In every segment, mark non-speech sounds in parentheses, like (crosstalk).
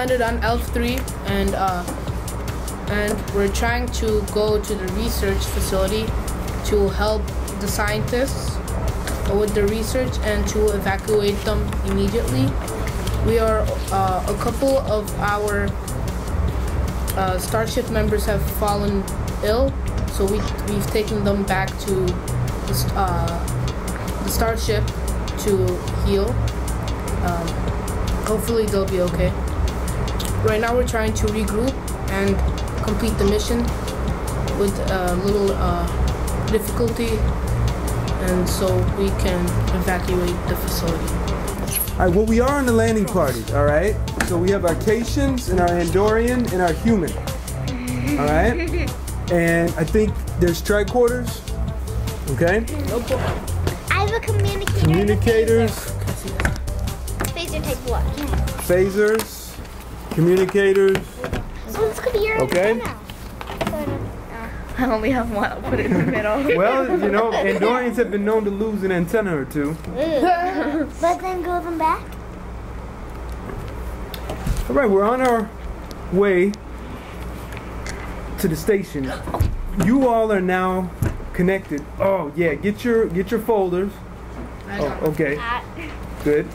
landed on Aleph 3 and uh, and we're trying to go to the research facility to help the scientists with the research and to evacuate them immediately. We are uh, a couple of our uh, Starship members have fallen ill, so we we've taken them back to the, uh, the Starship to heal. Um, hopefully they'll be okay. Right now we're trying to regroup and complete the mission with a little uh, difficulty, and so we can evacuate the facility. All right, well, we are on the landing party, all right? So we have our Caitians and our Andorian and our human, all right? (laughs) And I think there's tricorders, okay? I have a communicator. Communicators, Phaser type what? phasers, communicators, So this could be Okay. I only have one. I'll put it in the middle. (laughs) Well, you know, Andorians have been known to lose an antenna or two. Mm. (laughs) But then go them back. All right, we're on our way to the station. You all are now connected. Oh yeah, get your get your folders. Oh, okay, good.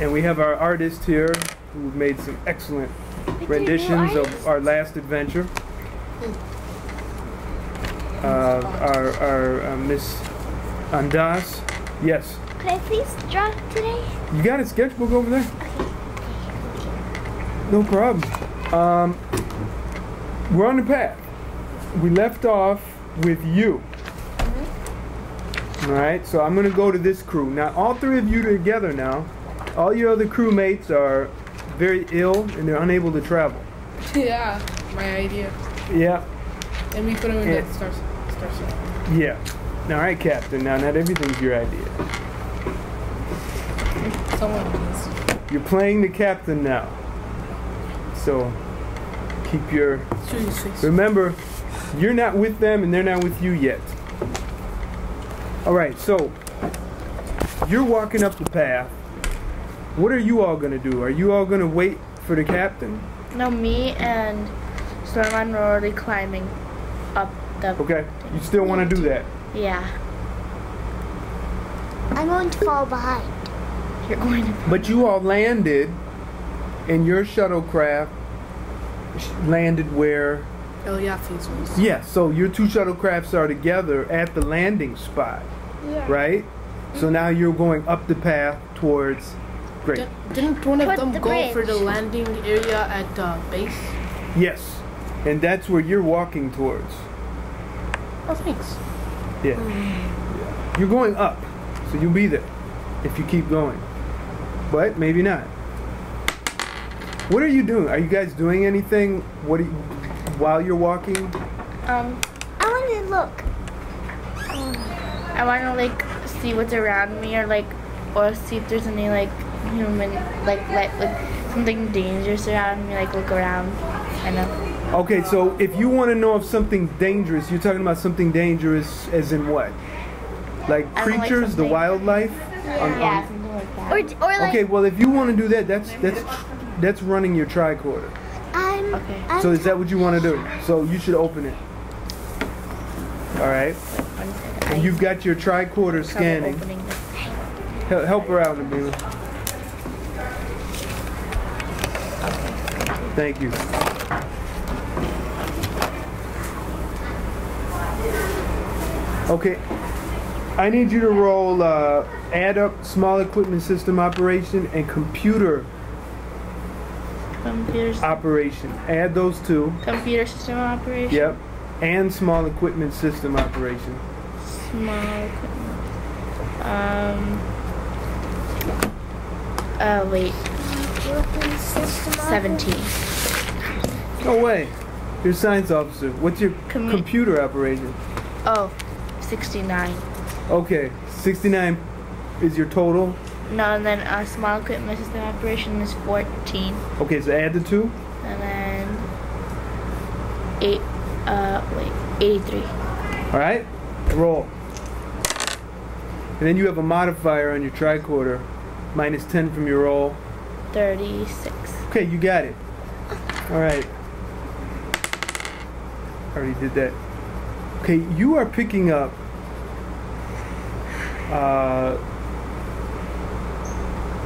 And we have our artist here who made some excellent renditions of our last adventure. Uh, our our uh, Miss Andas. Yes, could I please draw today? you got a sketchbook over there? No problem. Um, we're on the path. We left off with you. All right, so I'm gonna go to this crew. Now, all three of you together now. All your other crewmates are very ill and they're unable to travel. (laughs) yeah, my idea. Yeah, And we put them in Yeah. the star, star yeah. All right, Captain. Now, not everything's your idea. Someone needs. You're playing the captain now. So keep your face. Remember, you're not with them and they're not with you yet. All right, so you're walking up the path. What are you all gonna do? Are you all gonna wait for the captain? no, me and Stormon were already climbing up the. Okay, you still want to do that? Yeah, I'm going to fall behind. you're going to. But you all landed, and your shuttlecraft landed where? El Yafis was. Yeah, so your two shuttlecrafts are together at the landing spot, Yeah. right? So now you're going up the path towards. Great. Di- Didn't one of Put them the go for the landing area at uh, base? Yes, and that's where you're walking towards. Oh, thanks. Yeah. You're going up, so you'll be there if you keep going. But maybe not. What are you doing? Are you guys doing anything? What are you, while you're walking? Um, I want to look. I want to like see what's around me, or like, or see if there's any like human, like, like, like something dangerous around me. Like look around, kind of. Okay, so if you want to know if something dangerous, you're talking about something dangerous as in what? Like I don't like creatures, the wildlife? On- on- um, Yeah, something like that. Or, or like, Okay, well if you want to do that, that's that's that's running your tricorder. I'm, Okay. I'm So is that what you want to do? So you should open it. All right. One second. And you've got your tricorder scanning. opening this. Hel- Help her out, Nabila. Thank you. Okay, I need you to roll uh, add up small equipment system operation and computer Computer, operation. Add those two. computer system operation. Yep. And small equipment system operation. Small equipment. Um. Uh, wait. Seventeen. No way. You're a science officer. What's your Commu- computer operation? Oh, 69. Okay, 69 is your total. No, and then uh, small equipment system operation is 14. Okay, so add the two. And then 8, uh, wait, 83. All right, roll. And then you have a modifier on your tricorder minus 10 from your roll. 36. Okay, you got it. All right. I already did that. Okay, you are picking up uh,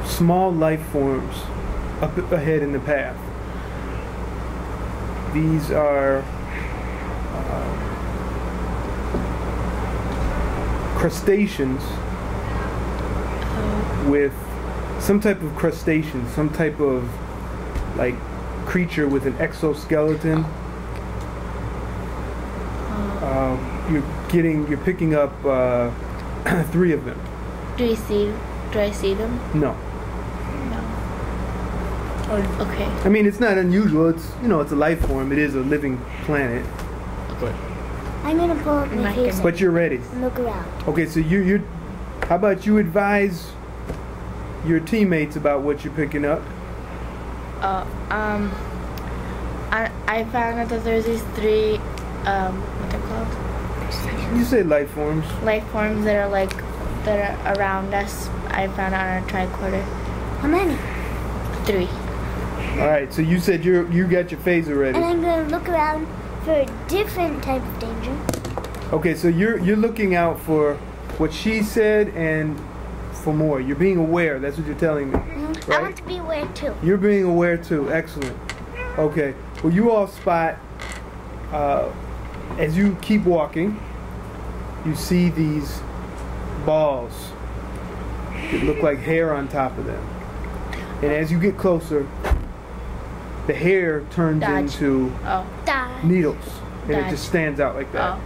small life forms up ahead in the path. These are uh, crustaceans with some type of crustacean, some type of like creature with an exoskeleton. Um, you're getting, you're picking up uh, (clears throat) three of them. Do you see? Do I see them? No, No. Okay. I mean it's not unusual. It's you know it's a life form. It is a living planet. But I'm gonna pull up my My face but you're ready. look around. Okay, so you you, how about you advise your teammates about what you're picking up? Uh, um, I I found out that there's these three, um, what they're called, You say life forms. life forms that are like that are around us. I found out on a tricorder. How many? Three. All right, so you said you you got your phaser ready. And I'm gonna look around for a different type of danger. Okay, so you're you're looking out for what she said and for more. You're being aware. That's what you're telling me. I Right. want to be aware too. You're being aware too. Excellent. Okay. Well, you all spot uh, as you keep walking. You see these balls that look like hair on top of them, and as you get closer, the hair turns Dodge. into Oh. Needles, and it just stands out like that. Oh.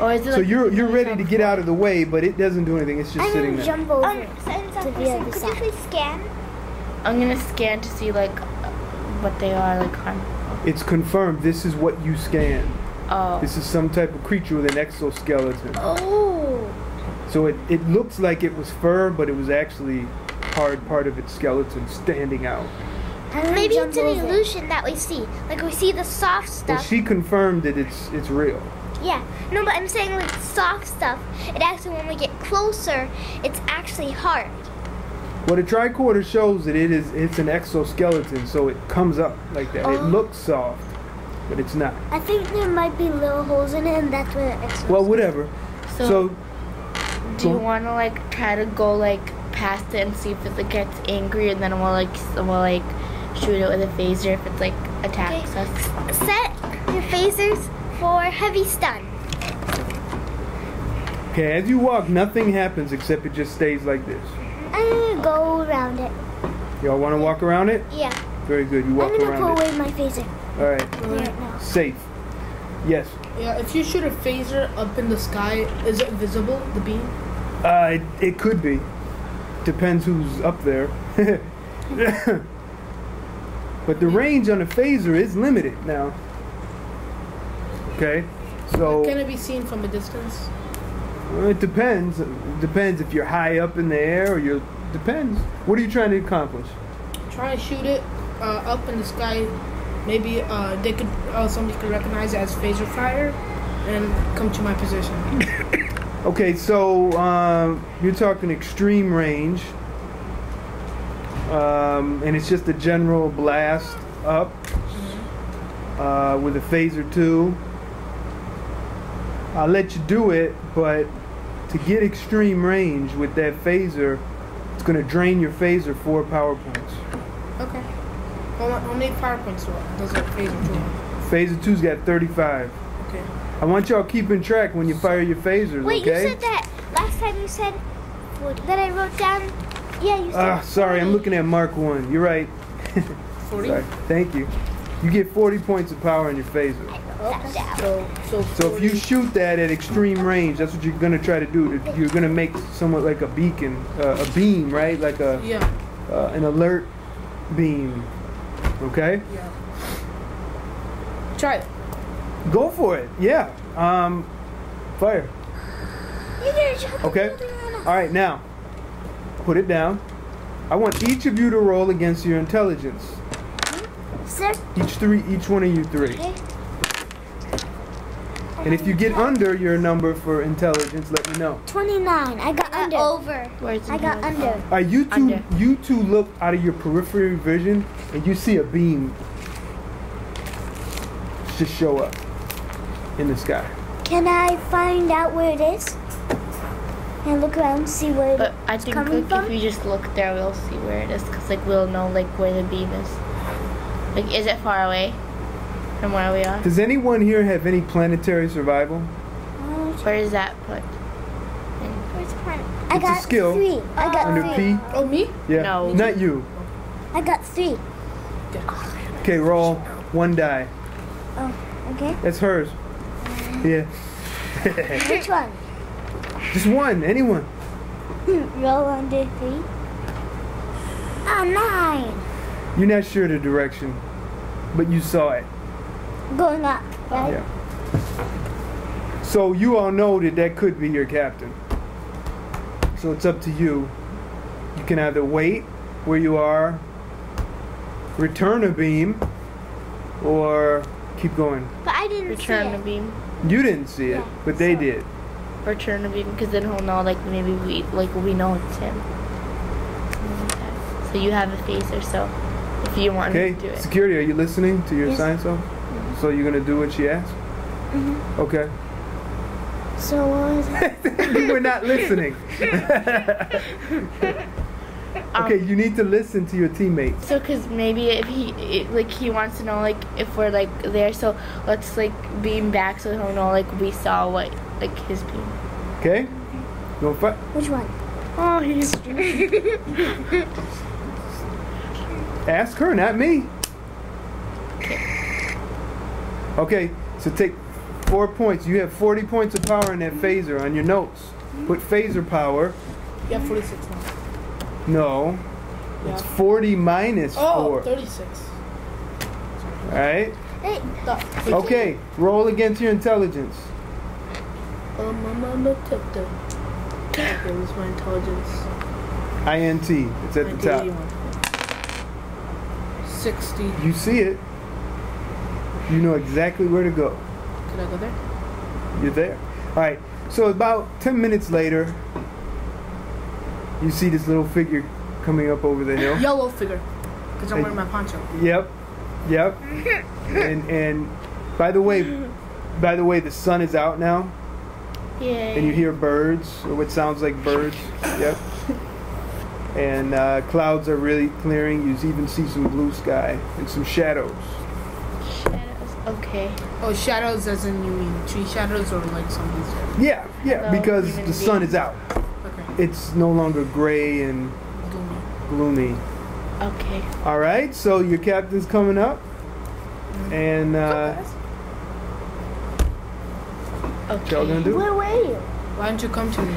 Or is it So like you're you're ready to get out of the way, but it doesn't do anything. It's just I'm sitting gonna there. jump over Um, to so, so, the other could you please scan? I'm gonna scan to see like what they are like on. It's confirmed. This is what you scan. Oh. This is some type of creature with an exoskeleton. Oh. So it, it looks like it was fur, but it was actually hard part of its skeleton standing out. I'm Maybe it's an over. illusion that we see. Like we see the soft Well, stuff. she confirmed that it's it's real. Yeah. No, but I'm saying with soft stuff, it actually when we get closer, it's actually hard. Well, the tricorder shows that it is it's an exoskeleton, so it comes up like that. It Oh. looks soft, but it's not. I think there might be little holes in it, and that's where the X. Well, whatever. So, So, do you want to like try to go like past it and see if it like, gets angry, and then we'll like s- we'll like shoot it with a phaser if it's like attacks Okay. us. Set your phasers for heavy stun. okay, as you walk, nothing happens except it just stays like this. I'm gonna go around it. Y'all want to walk around it? Yeah. Very good. You walk around it. I'm gonna around pull it. away my phaser All right. right now. Safe. Yes. yeah, if you shoot a phaser up in the sky, is it visible? The beam? Uh, it, it could be. Depends who's up there. (laughs) (laughs) but the range on a phaser is limited now. Okay, so Can it be seen from a distance? well, it depends. It depends if you're high up in the air or you're. Depends. What are you trying to accomplish? Try and shoot it uh, up in the sky. Maybe uh, they could, uh, somebody could recognize it as phaser fire, and come to my position. (coughs) Okay, so um, you're talking extreme range, um, and it's just a general blast up uh, with a phaser two. I'll let you do it, but to get extreme range with that phaser, it's going to drain your phaser four power points. Okay. How, mu- how many power points do I- does a phaser do? Phaser two's got 35. Okay. I want y'all keeping track when you fire your phasers, Wait, okay? you said that last time. You said that I wrote down. Yeah, you said. Ah, sorry, I'm looking at Mark 1. You're right. (laughs) 40? Sorry. Thank you. You get 40 points of power in your phaser. Okay. So, so, So if you shoot that at extreme range, that's what you're gonna try to do. You're gonna make somewhat like a beacon, uh, a beam, right? Like a Yeah. uh, an alert beam. Okay. Yeah. Try it. Go for it. Yeah. Um, fire. You're gonna drop the Okay. building on us. All right. Now, put it down. I want each of you to roll against your intelligence. Sir, Each three, each one of you three. Okay. And if you get under your number for intelligence, let me know. 29. I got uh, under. over. Where's I got under. All right, you two, Under. you two look out of your periphery vision, and you see a beam just show up in the sky. Can I find out where it is? And look around, see where But I think like from. if we just look there, we'll see where it is, cause like we'll know like where the beam is. Like, is it far away from where we are? Does anyone here have any planetary survival? Where is that put? Where's the planet? I It's a got skill. three. I got Under three. P? Oh, me? Yeah. No. Not you. I got three. Okay, roll one die. Oh, okay. That's hers. Yeah. (laughs) Which one? Just one. Anyone. (laughs) Roll under three. Ah, nine. You're not sure the direction, but you saw it. Going up, right? Yeah. So you all know that that could be your captain. So it's up to you. You can either wait where you are, return a beam, or keep going. But I didn't Return see the it. beam. You didn't see it, Yeah, but they so- did. Return a beam, cause then he'll know like maybe we like we know it's him. So you have a phaser, so if you want Okay, to do it. security, are you listening to your Yes. science officer? So you're gonna do what she asked? Mm-hmm. Okay. So what was (laughs) you were not listening. (laughs) okay, you need to listen to your teammates. So, cause maybe if he it, like he wants to know like if we're like there, so let's like beam back so he'll know like we saw what like his beam. Okay? You want fight? Which one? Oh, he's (laughs) Ask her, not me. Okay, so take four points. You have 40 points of power in that phaser on your notes. Put phaser power. You have 46 now. No. It's 40 minus Oh, 4. 36. Alright? Hey, Okay, roll against your intelligence. Um, I'm on the tip. Okay, what's my intelligence? INT. It's at the top. 91. 60. You see it. You know exactly where to go. Could I go there? You're there. Alright, so about 10 minutes later, you see this little figure coming up over the hill. (gasps) Yellow figure. Because I'm wearing my poncho. Yep. Yep. and and by the way, by the way, the sun is out now, yeah. and you hear birds or what sounds like birds. Yep. And uh, clouds are really clearing. You even see some blue sky and some shadows. Shadows. Okay. Oh, shadows as in you mean tree shadows or like zombies? Yeah, yeah, Hello, because human the sun is out. Okay. It's no longer gray and Gloomy. gloomy. Okay. All right, so your captain's coming up, and uh, what y'all gonna Okay. do? where were you? Why didn't you come to me?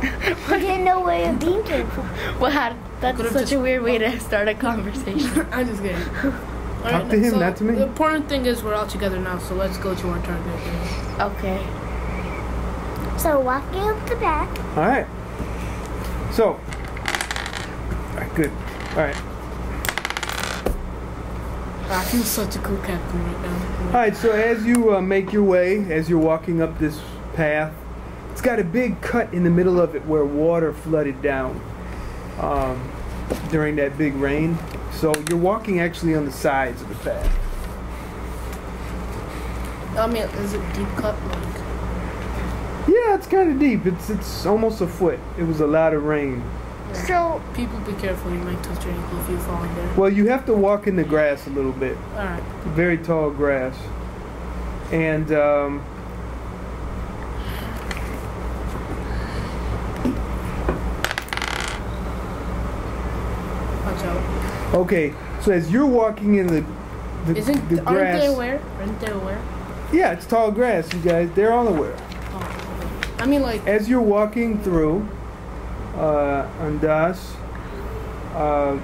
I didn't know where your beam came from. Wow, that's such just- a weird way to start a conversation. (laughs) I'm just kidding. (laughs) Talk to him, not to me. The important thing is we're all together now, so let's go to our target. okay. So walking up the back. All right. So, all right, good. All right. I feel such a cool captain right now. All right. So as you uh, make your way, as you're walking up this path, it's got a big cut in the middle of it where water flooded down um, during that big rain. So you're walking actually on the sides of the path. I mean, is it deep cut? Like, Yeah, it's kind of deep. It's it's almost a foot. It was a lot of rain. So people be careful, you might touch your ankle if you fall in there. Well, you have to walk in the grass a little bit. Alright. very tall grass. And um, Watch out. Okay, so as you're walking in the the, Isn't, the aren't grass, they aware? Aren't they aware? yeah, it's tall grass. You guys, they're all aware. Oh, okay. I mean, like, As you're walking through uh, Andas, uh,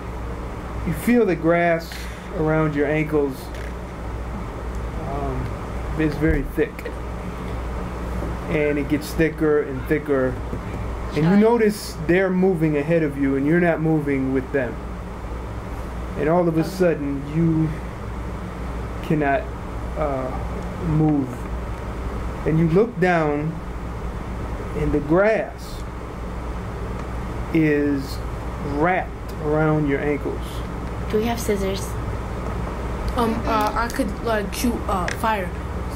you feel the grass around your ankles um, is very thick, and it gets thicker and thicker. And you notice they're moving ahead of you, and you're not moving with them. And all of a sudden, you cannot uh, move. And you look down, and the grass is wrapped around your ankles. Do we have scissors? Um, uh, I could like shoot uh fire.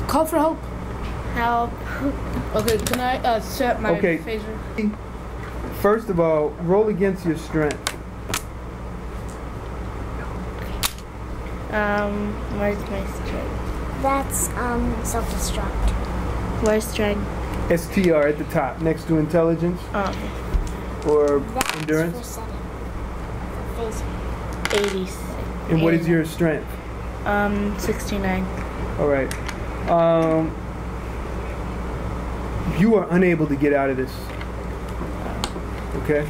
Call for help. Help. Okay, can I uh set my Okay. phaser? First of all, roll against your strength. Um, where's my strength? That's um self-destruct. Where's strength? STR at the top, next to intelligence Um, or That's endurance. setting. Phaser. 86. And what is your strength? Um, 69. All right. Um, you are unable to get out of this. Okay.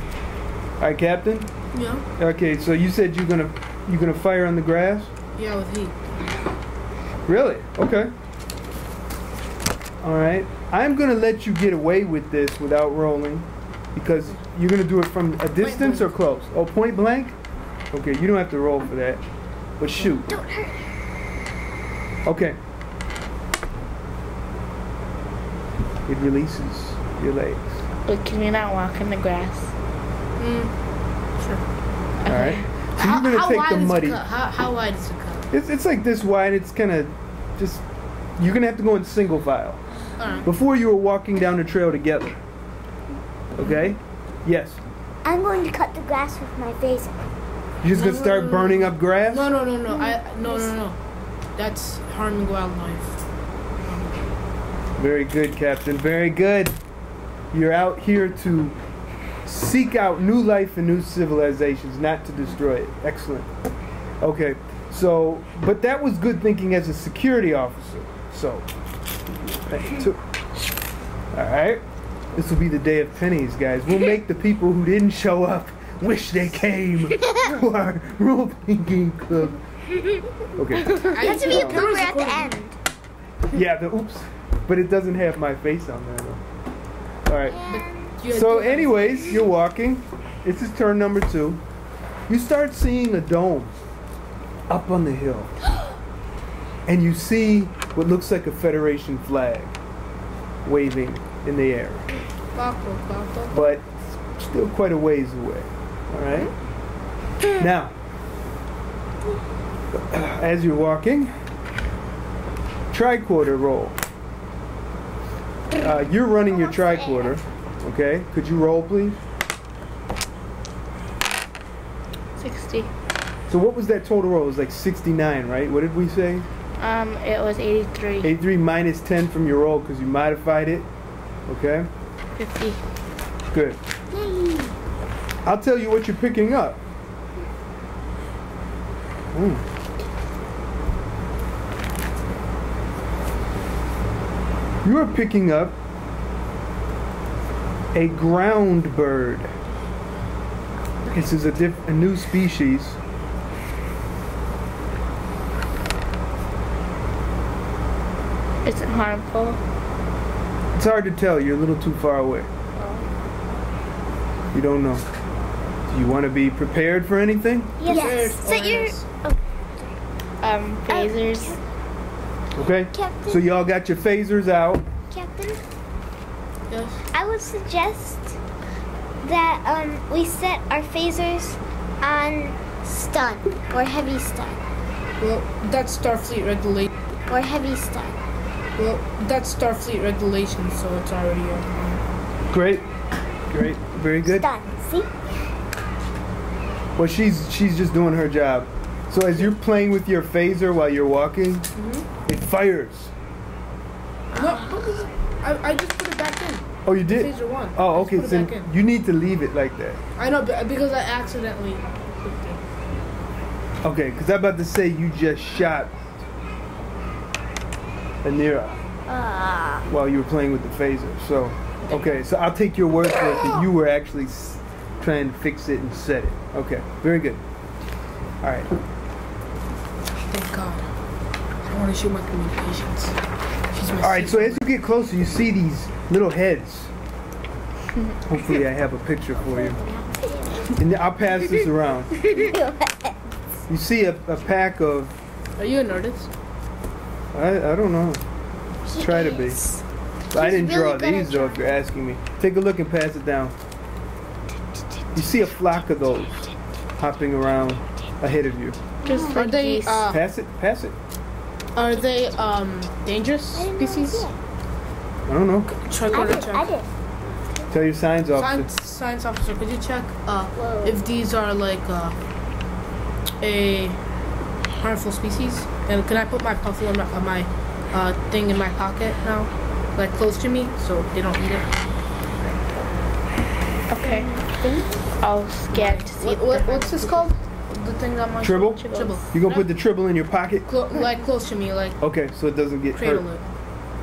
All right, Captain. Yeah. Okay, so you said you're gonna you're gonna fire on the grass. Yeah, with heat. Really? Okay. All right. I'm gonna let you get away with this without rolling, because you're gonna do it from a distance or close. Oh, point blank. Okay, you don't have to roll for that, but shoot. Don't hurt. Okay. It releases your legs. But can we not walk in the grass? Mm, sure. All right. So you're gonna how take wide the is muddy. Cut? How, how wide is it cut? It's, it's like this wide. It's kind of just. You're gonna have to go in single file. Alright. Before you were walking down the trail together. Okay. Yes. I'm going to cut the grass with my phaser. You're just gonna No, no, start no, no. burning up grass. No, no, no, no. I no, no, no. That's harming wildlife. Very good, Captain. Very good. You're out here to seek out new life and new civilizations, not to destroy it. Excellent. Okay, so, but that was good thinking as a security officer. So, that all right. This will be the day of pennies, guys. We'll make the people who didn't show up wish they came to our role playing game club. Okay. I You have to be a the blooper at the end. Yeah, the oops. But it doesn't have my face on there though. Alright. So anyways, you're walking. This is turn number two. You start seeing a dome up on the hill. (gasps) And you see what looks like a Federation flag waving in the air. But still quite a ways away. Alright? Now as you're walking, tricorder roll. Uh, you're running your tricorder, okay? Could you roll, please? 60. So what was that total roll? It was like 69, right? What did we say? Um, it was 83. 83 minus 10 from your roll because you modified it, okay? 50. Good. I'll tell you what you're picking up. Ooh. You are picking up a ground bird. This is a, diff- a new species. Is it harmful? It's hard to tell. You're a little too far away. You don't know. Do you want to be prepared for anything? Yes. Prepared Set your awareness. Um, phasers. Okay. Captain. So y'all got your phasers out. Captain. Yes. I would suggest that um, we set our phasers on stun or heavy stun Well, that's Starfleet regulation. or heavy stun. Well, that's Starfleet regulation, so it's already on. Great. Great. Very good. Stun. See? Well, she's she's just doing her job. So as you're playing with your phaser while you're walking, Mm-hmm. it fires. No, I, I just put it back in. Oh, you did? Phaser one. Oh, okay. So you need to leave it like that. I know, because I accidentally. clicked. Okay, because I'm about to say you just shot Anira Ah. while you were playing with the phaser. So, okay, so I'll take your word for it that you were actually trying to fix it and set it. Okay, very good. All right. Thank God. I don't want to shoot my communications. My All right, so as you get closer, you see these little heads. (laughs) Hopefully, I have a picture for you. And I'll pass this around. (laughs) You see a, a pack of, Are you a nerdist? I, I don't know. Try to be. Yes. I didn't really draw these though, if you're asking me. Take a look and pass it down. You see a flock of those hopping around ahead of you. Just Are like they uh, Pass it, pass it. are they um dangerous I didn't know species? I don't know. Check I did. check. I did. Tell your signs officer. Science, science officer, could you check uh, if these are like uh, a harmful species? And can I put my puffle in my, uh, my uh, thing in my pocket now, like close to me, so they don't eat it? okay. I'll scan to see What, what, what's this called? The thing that my Tribble? Tribble. You gonna put the tribble in your pocket? Clo- like close to me, like Okay, so it doesn't get cradle hurt.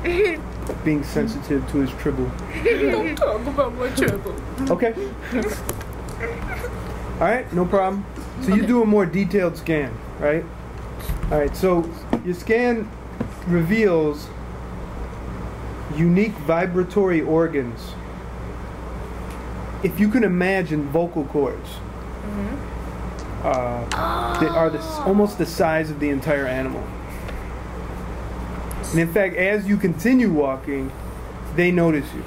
it. (laughs) Being sensitive to his tribble. (laughs) Don't talk about my tribble. Okay. (laughs) All right, no problem. So you Okay. do a more detailed scan, right? All right, so your scan reveals unique vibratory organs. If you can imagine vocal cords, uh, that are the, almost the size of the entire animal. And in fact, as you continue walking, they notice you.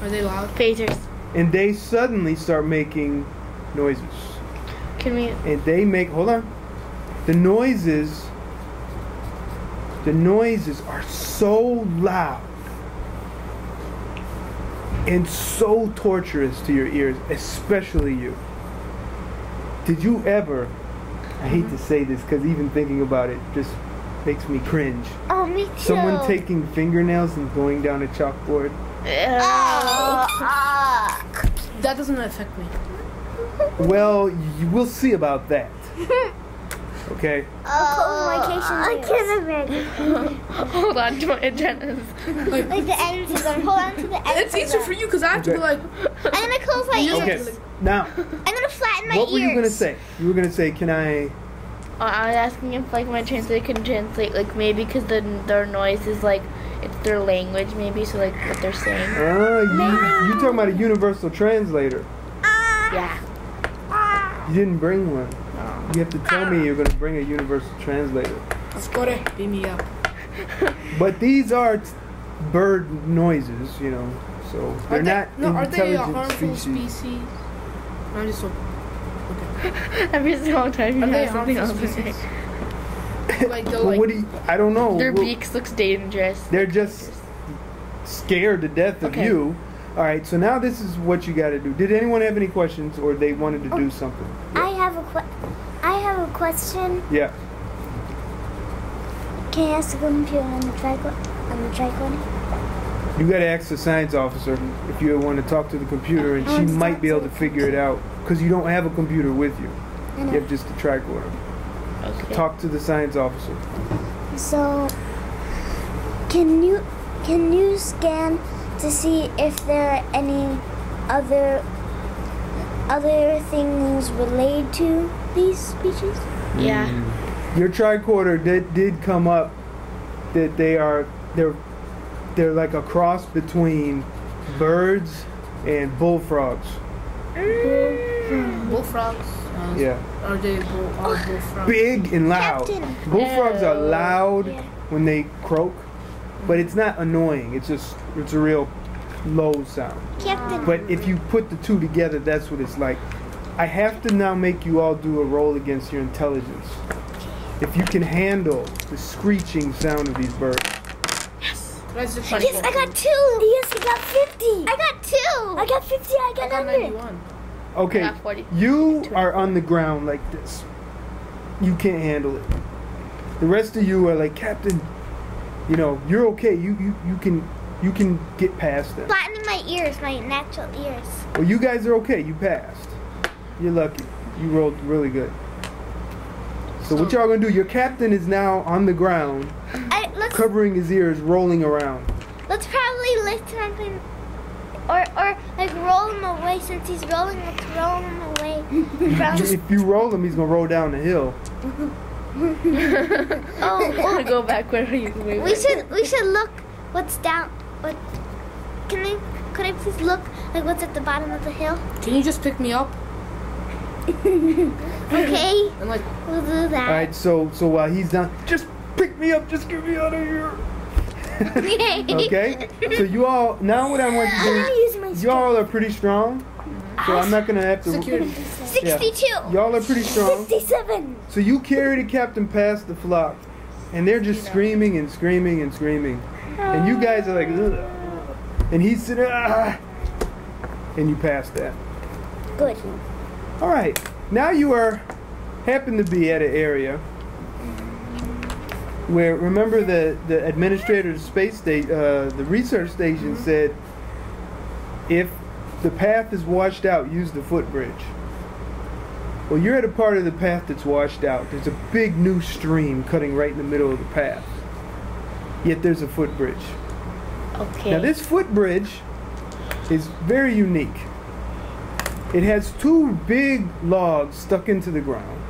Are they loud? Phasers. And they suddenly start making noises. Can we? and they make hold on the noises the noises are so loud and so torturous to your ears especially you did you ever i hate to say this because even thinking about it just makes me cringe Oh, me too. someone taking fingernails and going down a chalkboard Oh, ah. That doesn't affect me. well you will see about that (laughs) okay Oh, I can't imagine. Hold on to my antennas. Like, Like the ends of them. Hold on to the ends. it's easier for you because I have to be like, I'm gonna close my ears. okay now I'm gonna flatten my what ears. were you gonna say you were gonna say can i Uh, I was asking if like my translator can translate like maybe because the their noise is like it's their language maybe so like what they're saying. Uh, you, you talking about a universal translator. Yeah. You didn't bring one. You have to tell me you're going to bring a universal translator. Score, beat me up. (laughs) But these are t- bird noises, you know, so they're Are they, not no, are they a intelligent harmful species. species? I'm just so. Okay. (laughs) Every single time you Are they have something harmful else to say. species? (laughs) like they're like. what do you, I don't know. Their Well, beaks looks dangerous. They're just scared to death of Okay. you. All right, so now this is what you got to do. Did anyone have any questions or they wanted to do oh, something? I have a que- I have a question. Yeah. Can I ask the computer on the tripod? On the tripod? You got to ask the science officer if you want to talk to the computer, and I she might be able to figure it out because you don't have a computer with you. I You have just a tricorder. Okay. Talk to the science officer. So, can you can you scan to see if there are any other other things related to these species? Yeah. Your tricorder did did come up that they are they're they're like a cross between birds and bullfrogs. Bullfrogs. Uh, Yeah. Are they bull, are bullfrogs? Big and loud. Captain. Bullfrogs are loud Yeah. when they croak, but it's not annoying. It's just it's a real low sound. Captain. But if you put the two together, that's what it's like. I have to now make you all do a roll against your intelligence. If you can handle the screeching sound of these birds. That's just Yes, I got two. Yes, I got fifty. I got two. I got fifty. I I got got 91. Okay, got 40. you are on the ground like this. You can't handle it. The rest of you are like, Captain, you know, you're okay. You you, you can you can get past them. Flattening my ears, my natural ears. Well, you guys are okay. You passed. You're lucky. You rolled really good. So what y'all gonna do? Your captain is now on the ground, I, let's covering his ears, rolling around. let's probably lift him up and or or like roll him away since he's rolling. Let's roll him away (laughs) from. if you roll him, he's gonna roll down the hill. (laughs) oh, (laughs) Wanna go back where he we we should we should look what's down. What can I? Could I please look like what's at the bottom of the hill? Can you just pick me up (laughs) Okay, and like we'll do that. All right. So so while he's down, just pick me up. Just get me out of here. (laughs) okay. So you all now what I want you I'm gonna use my do. You all are pretty strong. so I'm not gonna have to. Security. 62. Y'all are pretty strong. 67. So you carry the captain past the flock, and they're just screaming and screaming and screaming, and you guys are like, Ugh. and he's sitting, ah, and you pass that. Good. All right, now you are happen to be at an area where remember the the administrator of the space state, uh, the research station said, if the path is washed out, use the footbridge. Well, you're at a part of the path that's washed out. There's a big new stream cutting right in the middle of the path. Yet there's a footbridge. Okay. Now this footbridge is very unique. It has two big logs stuck into the ground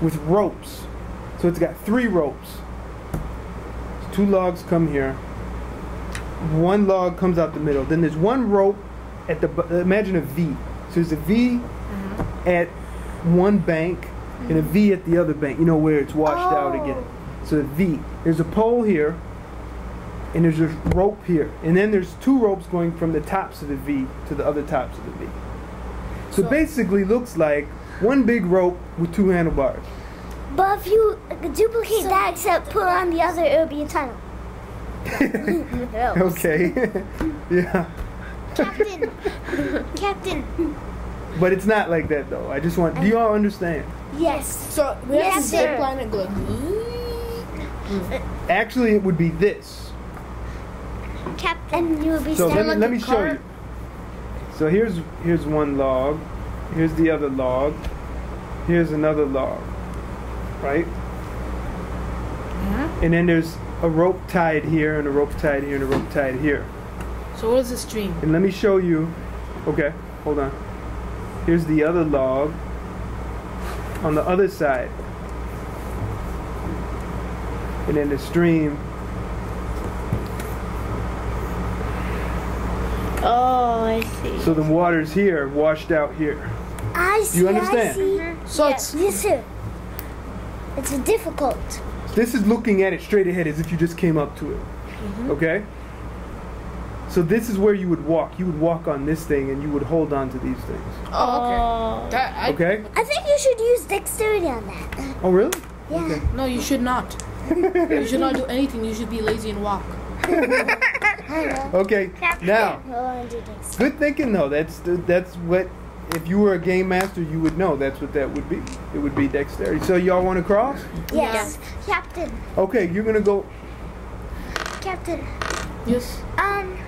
with ropes. So it's got three ropes. Two logs come here. One log comes out the middle. Then there's one rope at the imagine a V. So there's a V mm-hmm. at one bank and a V mm-hmm. at the other bank. You know where it's washed out oh. again. So a V. There's a pole here and there's a rope here, and then there's two ropes going from the tops of the V to the other tops of the V. So, So- basically, looks like one big rope with two handlebars. But if you duplicate that except put on the other, it would be a tunnel. (laughs) Okay, (laughs) (laughs) yeah, Captain. Captain. but it's not like that though. I just want. Do you all understand? Yes. So we have Yes, to zip sir. line and go. Actually, it would be this. Captain. You would be So let standing me, like let a me show you. So here's here's one log. Here's the other log. Here's another log. Right? Uh-huh. And then there's a rope tied here, and a rope tied here, and a rope tied here. So what is the stream? And let me show you. Okay, hold on. Here's the other log on the other side. And then the stream. Oh, I see. So the water's here, washed out here. I see. you I understand? see. Mm-hmm. So it's Yes, sir. It's difficult. This is looking at it straight ahead as if you just came up to it. Mm-hmm. Okay? So this is where you would walk. You would walk on this thing and you would hold on to these things. oh okay. Oh. That I, Okay? I think you should use dexterity on that. Oh, really? Yeah. Okay. No, you should not. (laughs) you should not do anything. You should be lazy and walk. (laughs) Okay. Now, I want to do dexterity. good thinking though. That's the, that's what if you were a game master, you would know that's what that would be. It would be dexterity. So y'all want to cross? Yes. Captain. Okay, you're gonna go. Captain. Yes. Um,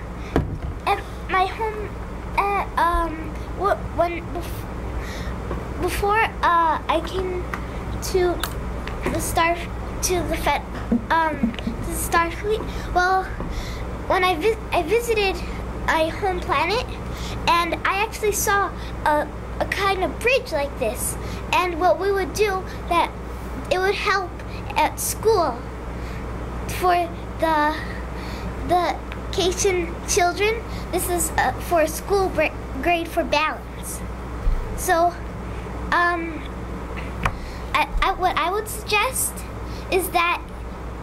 at my home, at um, what when before uh I came to the star to the fet um to the Starfleet. Well, when I vis- I visited my home planet, and I actually saw a a kind of bridge like this. And what we would do that it would help at school for the the Caitian children. This is uh, for a school bra- grade for balance. So, um, I, I, what I would suggest is that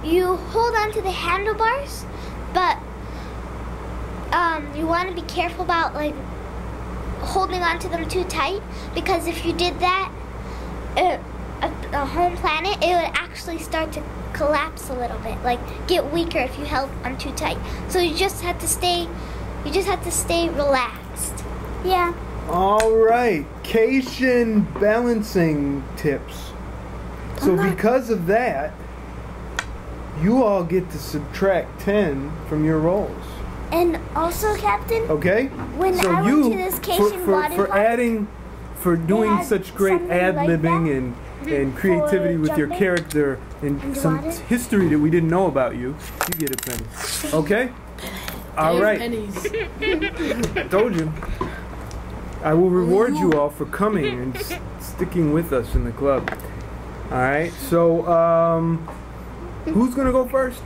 you hold on to the handlebars, but um, you want to be careful about like holding on to them too tight because if you did that, uh, a, a home planet, it would actually start to collapse a little bit, like get weaker if you held on too tight. So you just have to stay, you just have to stay relaxed. Yeah. All right, Caitian balancing tips. So because of that, you all get to subtract ten from your rolls. And also, Captain, Okay? When so I went you to this for, for, water for park, adding for doing such great ad libbing that and and creativity with your character and some underwater. history that we didn't know about you, you get a penny. Okay? All right. Pennies. I told you. I will reward you all for coming and s- sticking with us in the club. All right. So, um, who's gonna go first?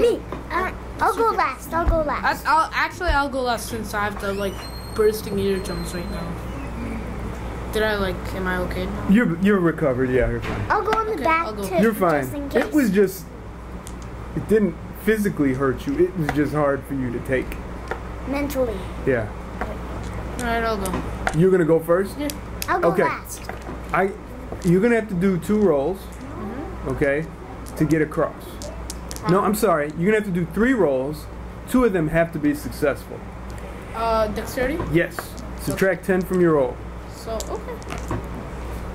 me. Uh, I'll go last. I'll go last. I'll actually I'll go last since I have the like bursting eardrums right now. Did I like? Am I okay? now? You're you're recovered. Yeah, you're fine. I'll go in the Okay, back I'll too. You're Just fine. in case. It was just. It didn't physically hurt you. It was just hard for you to take. mentally. Yeah. Alright, I'll go. You're gonna go first. I'll go Okay. last. I. You're gonna have to do two rolls. Mm-hmm. Okay. To get across. No, I'm sorry. You're gonna have to do three rolls. Two of them have to be successful. Uh, dexterity? Yes. Subtract ten from your roll. So, okay.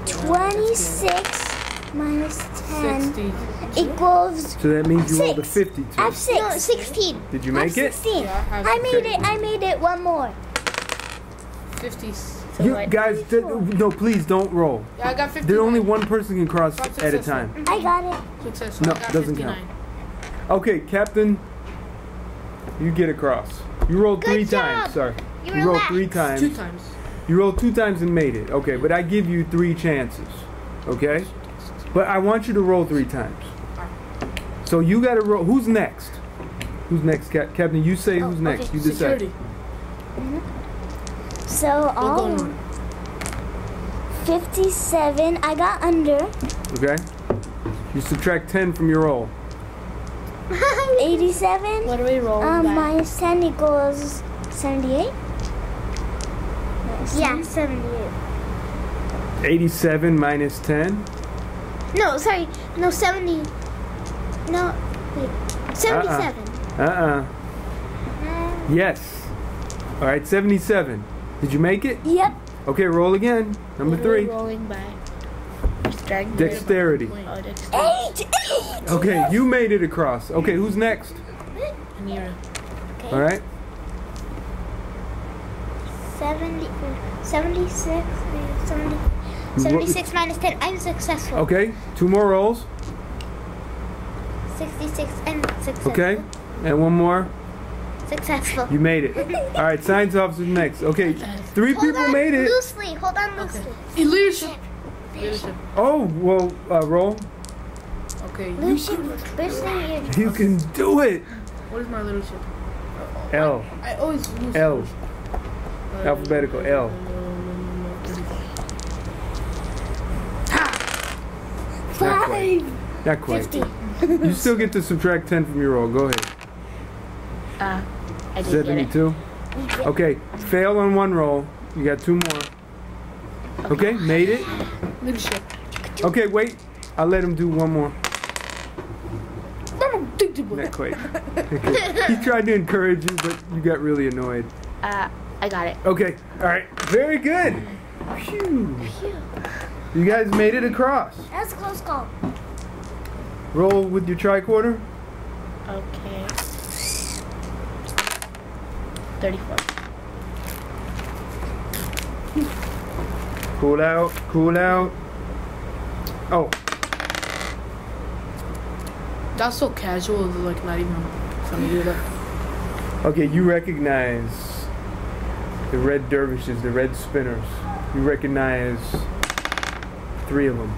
26 minus 10 60. equals So that means you rolled a 52. I have 6. No, 16. Did you I have make it? 16. Yeah, I have I made it. I made it. One more. 50. So You what? guys, th- no, please don't roll. Yeah, I got 50. There only one person can cross at a time. I got it. Successful. No, I got doesn't 59. count. Okay, Captain, you get across. You rolled Good three job. times. Sorry, You you rolled three times. Two times. You rolled two times and made it. Okay, but I give you three chances. Okay, but I want you to roll three times. So you got to roll. Who's next? Who's next, Cap- Captain? You say oh, who's next. okay. You decide. Security. Mm-hmm. So We'll all north. 57. I got under. Okay. You subtract ten from your roll. (laughs) 87. What are we rolling Um, by? minus 10 equals 78. Yeah, 78. Eighty-seven minus ten. No, sorry. No, 70. No, wait. 77. Uh-uh. Yes. All right, seventy-seven. Did you make it? Yep. Okay, roll again. Number What three. rolling by? Just dragging Dexterity. Oh, dexterity. 8. 8. Okay, you made it across. Okay, who's next? Anira. All right. 70, 76, 70, 76 minus 10. I'm successful. Okay, two more rolls. 66 and successful. Okay, and one more. Successful. You made it. (laughs) All right, science officer next. Okay, three Hold people made it. loosely. Hold on loosely. Hey, leadership. Leadership. Oh, well, uh, roll. Okay. You, Lucian, boosting your You can do it. what is my leadership? L, I always lose. L, Uh, alphabetical L. Not quite. Not quite. 50. You still get to subtract 10 from your roll. Go ahead. Uh, I did get it. 72. Okay, fail on one roll. You got two more. Okay, made it. Leadership. Okay, wait. I'll let him do one more. Unpredictable. Not quite. he tried to encourage you, but you got really annoyed. Uh, I got it. Okay, all right. Very good. Phew. You guys made it across. That's a close call. Roll with your tricorder. Okay. 34. Cool out, cool out. Oh, That's so casual. Like not even funny to do that. okay. You recognize the red dervishes, the red spinners. You recognize three of them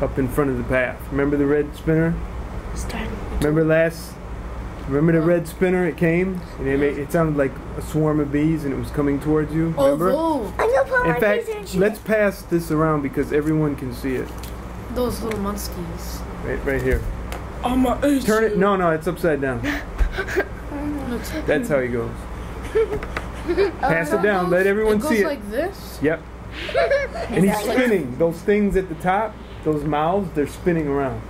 up in front of the path. Remember the red spinner? Starting. Remember last? Remember the red spinner? It came and it, made, it sounded like a swarm of bees and it was coming towards you. Oh, remember? Although I'm gonna In my fact, laser and shoot let's pass this around because everyone can see it. those little munskies. Right, right here. Oh my age. Turn it. No, no, it's upside down. That's how he goes. (laughs) Pass it down. Let everyone It goes see it. like this. Yep. And he's spinning. Those things at the top, those mouths, they're spinning around.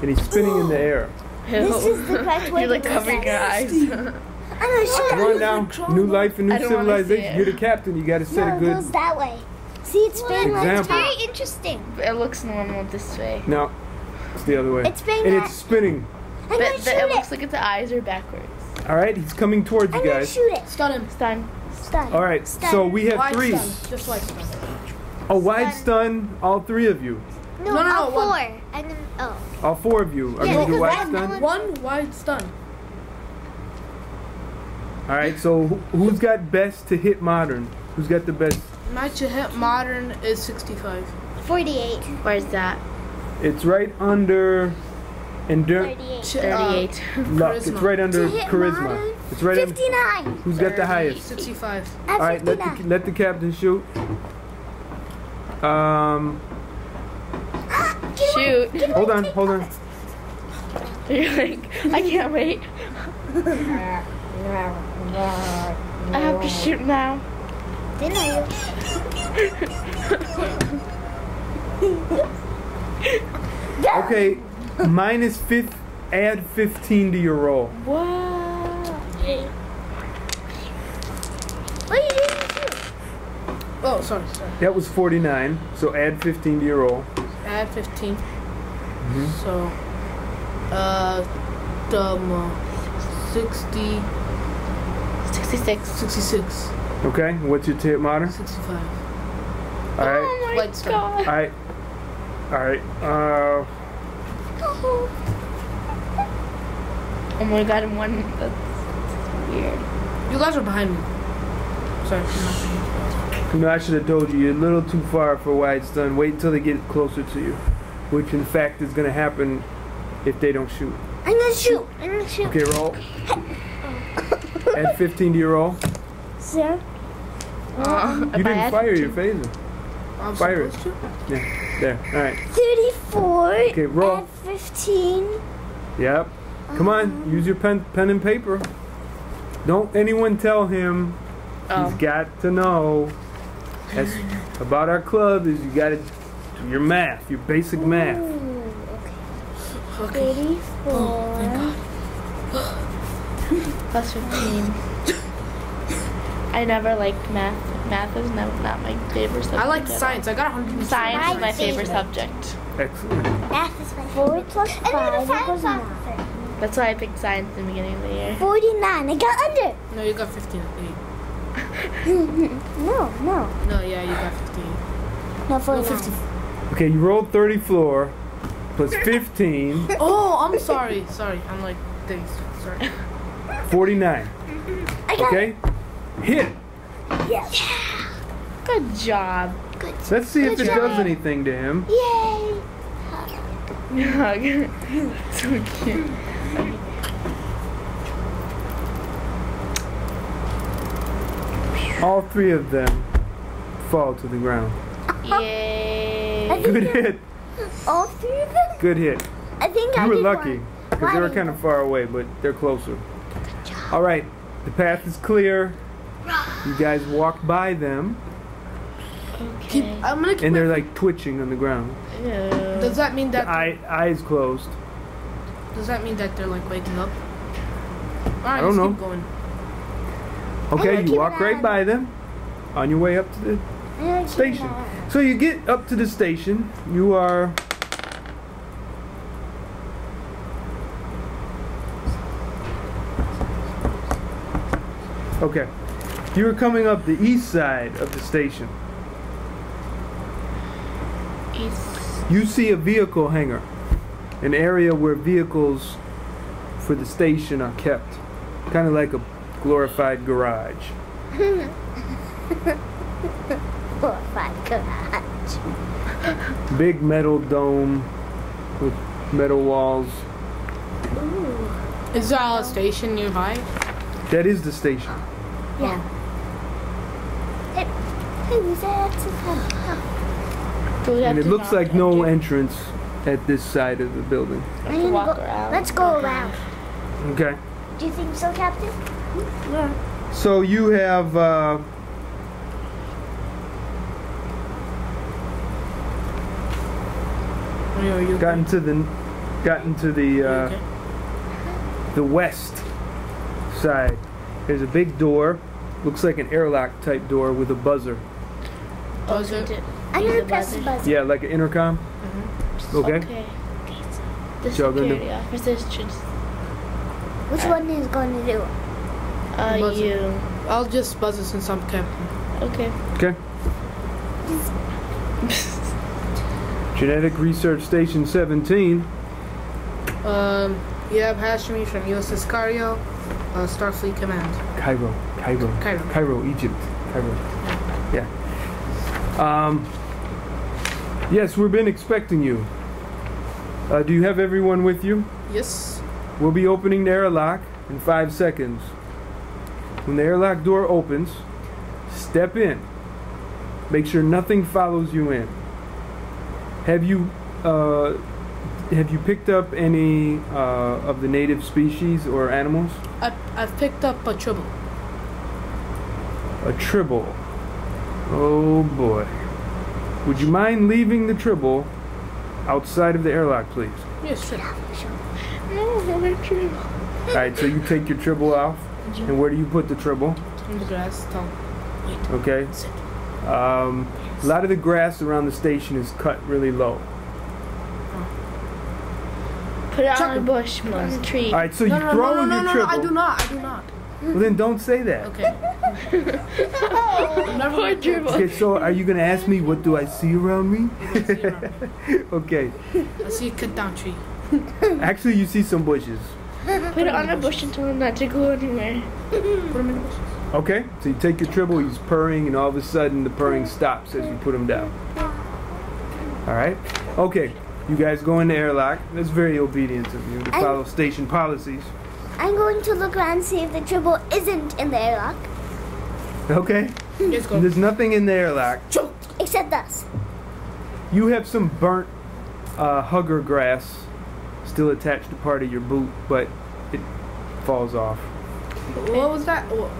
And he's spinning in the air. This is the correct way You're like to do covering your that. eyes. I'm gonna Come on now. New life and new I don't wanna see civilization. You're the captain. You got to set No, a it good. goes that way. See, it's spinning like Example. Very interesting. it looks normal this way. No, it's the other way. It's spinning And that- it's spinning. I'm But, gonna but shoot it it. looks like its eyes are backwards. All right, he's coming towards I'm you gonna guys. shoot it. Stun him. Stun. Stun. All right, so we have Wide three. stun. Just like stun. A wide stun, all three of you. No, No, no, all no, one. four. And then, oh. All four of you are Yeah, going to do wide that- stun. One wide stun. All right, so who- who's got best to hit modern? Who's got the best? My to hit modern is 65. 48. Where's that? It's right under endurance. 38. Ch- uh, 38. luck. It's right under charisma. modern, It's right under. 59. Who's got the highest? 65. I All have right, let the, let the captain shoot. Um, Shoot. hold on, hold on. You're like, I can't wait. I have to shoot now. Captain, are you? Okay, minus fifth. Add 15 to your roll. What? What are you doing? Oh, sorry, sorry. That was 49. So add 15 to your roll. Add 15. Mm-hmm. So, uh, um, uh, 60, 66. 66, Okay. What's your tip monitor? 65. All right. Oh my Light start. god. All right. All right. Uh, Oh my god, I'm one. That's weird. You guys are behind me. Sorry. I'm you know, I should have told you you're a little too far for why it's done. Wait until they get closer to you, which in fact is going to happen if they don't shoot. I'm gonna shoot. I'm gonna shoot. Okay, roll. (laughs) Add 15 to your roll. Sir, Uh, You didn't fire your phaser. I'm Fire it. supposed to? Yeah, there. All right. 34 Okay, roll. and 15. Yep. Come on, use your pen, pen and paper. Don't anyone tell him. He's got to know. That's about our club is you got to do your math, your basic math. Ooh, okay. Okay. 34. Oh, thank God. Plus 15. I never liked math. Math is never not my favorite subject. I like science. I got 100. Science is my My favorite favorite. subject. Excellent. Math is my 4 favorite. plus And 5 equals 9. That's why I picked science in the beginning of the year. 49. I got under. No, you got 15. (laughs) No, no. No, yeah, you got 15. No, No, 50. Okay, you rolled 30 floor plus (laughs) 15, Oh, I'm sorry. Sorry. I'm like, thanks. Sorry. 49. I got Okay? Hit. Yes. Yeah. Good job. Good. Let's see if Good it job. does anything to him. Yay. Hug. (laughs) so cute. All three of them fall to the ground. Yay. Good hit. All three of them? Good hit. I think I You were did lucky because they were kind of far away, but they're closer. All right, the path is clear. You guys walk by them, Keep. Okay. I'm gonna keep. and they're like twitching on the ground. Ew. Does that mean that? The eye, eyes closed. Does that mean that they're like waking up? All right, I don't let's know. Okay, you walk right by them on your way up to the I'm gonna keep station. an eye on So you get up to the station. You are. Okay. You're coming up the east side of the station. East. You see a vehicle hangar, an area where vehicles for the station are kept, kind of like a glorified garage. Four, five, garage. Big metal dome with metal walls. Ooh. Is there a station nearby? That is the station. Yeah. Hey, hey, we said that's a fun. Do we have And it looks like no entrance at this side of the building. We I'm have to gonna walk go- Let's go around. Okay. Do you think so, Captain? Yeah. So you have uh, Are you, are you gotten to the gotten to the uh, okay? the west side. There's a big door. Looks like an airlock type door with a buzzer. Buzzer. I'm gonna the press the buzzer. buzzer. Yeah, like an intercom. Okay. Okay. The So I'm security officers should. Which one is going to do? Uh, Buzzer. you. I'll just buzz it since I'm captain. Okay. Okay. (laughs) Genetic Research Station 17. Um, yeah, Hashimi from USS Cario, uh, Starfleet Command. Cairo. Cairo. Cairo. Cairo, Egypt. Cairo. Yeah. Um, yes, we've been expecting you. Uh, do you have everyone with you? Yes. We'll be opening the airlock in five seconds. When the airlock door opens, step in. Make sure nothing follows you in. Have you uh, have you picked up any uh, of the native species or animals? I I've picked up a tribble. A tribble. Oh boy. Would you mind leaving the tribble outside of the airlock, please? Yes, sure. No, my true. All right, so you take your tribble off, and where do you put the tribble? In the grass. Tell. Wait. Okay. Um, a lot of the grass around the station is cut really low. Put it on Chuck- a bush, put it on a tree. All right, so No, you no, throw no, no, your no, no, tribble. I do not. I do not. Well, then don't say that. Okay. (laughs) Never Poor gonna- dribble. Okay, so are you gonna ask me what do I see around me? What do I see around (laughs) okay. I see a cut down tree. Actually, you see some bushes. Put it on a bush and tell him not to go anywhere. Put them in the bushes. Okay, so you take your tribble, he's purring, and all of a sudden the purring stops as you put him down. All right. Okay, you guys go in the airlock. That's very obedient of you to And- follow station policies. I'm going to look around and see if the tribble isn't in the airlock, Okay. Let's go. There's nothing in the airlock. Except us. You have some burnt uh, hugger grass still attached to part of your boot, but it falls off. What was that? What?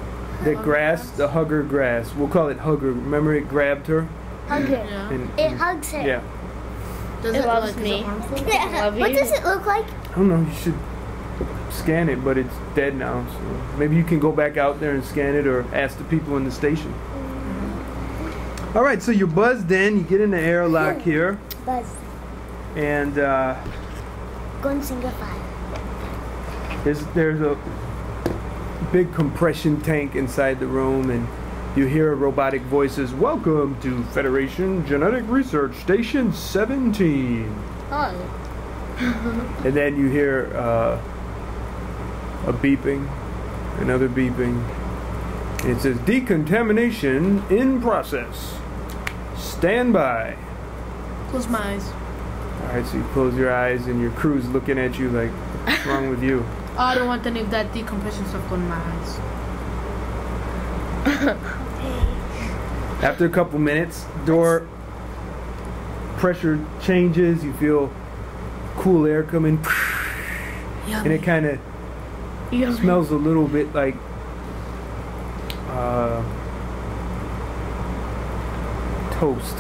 The grass, the hugger grass, we'll call it hugger. Remember it grabbed her? Hug her. Yeah. And, It hugs her. yeah. Does It it, loves like, me. it harmful? (laughs) Love what does it look like? I don't know, you should scan it, but it's dead now. So maybe you can go back out there and scan it or ask the people in the station. All right, so you're buzzed in. You get in the airlock here, Buzz. and uh, Gunsinger 5. there's, there's a big compression tank inside the room, and you hear robotic voices Welcome to Federation Genetic Research Station 17. Hi. (laughs) And then you hear uh, a beeping, another beeping. It says decontamination in process. Stand by. Close my eyes. All right, so you close your eyes, and your crew's looking at you like, "What's wrong with you?" (laughs) Oh, I don't want any of that decompression stuff going in my eyes. (laughs) After a couple minutes, door pressure changes. You feel cool air coming, and it kind of smells a little bit like uh, toast.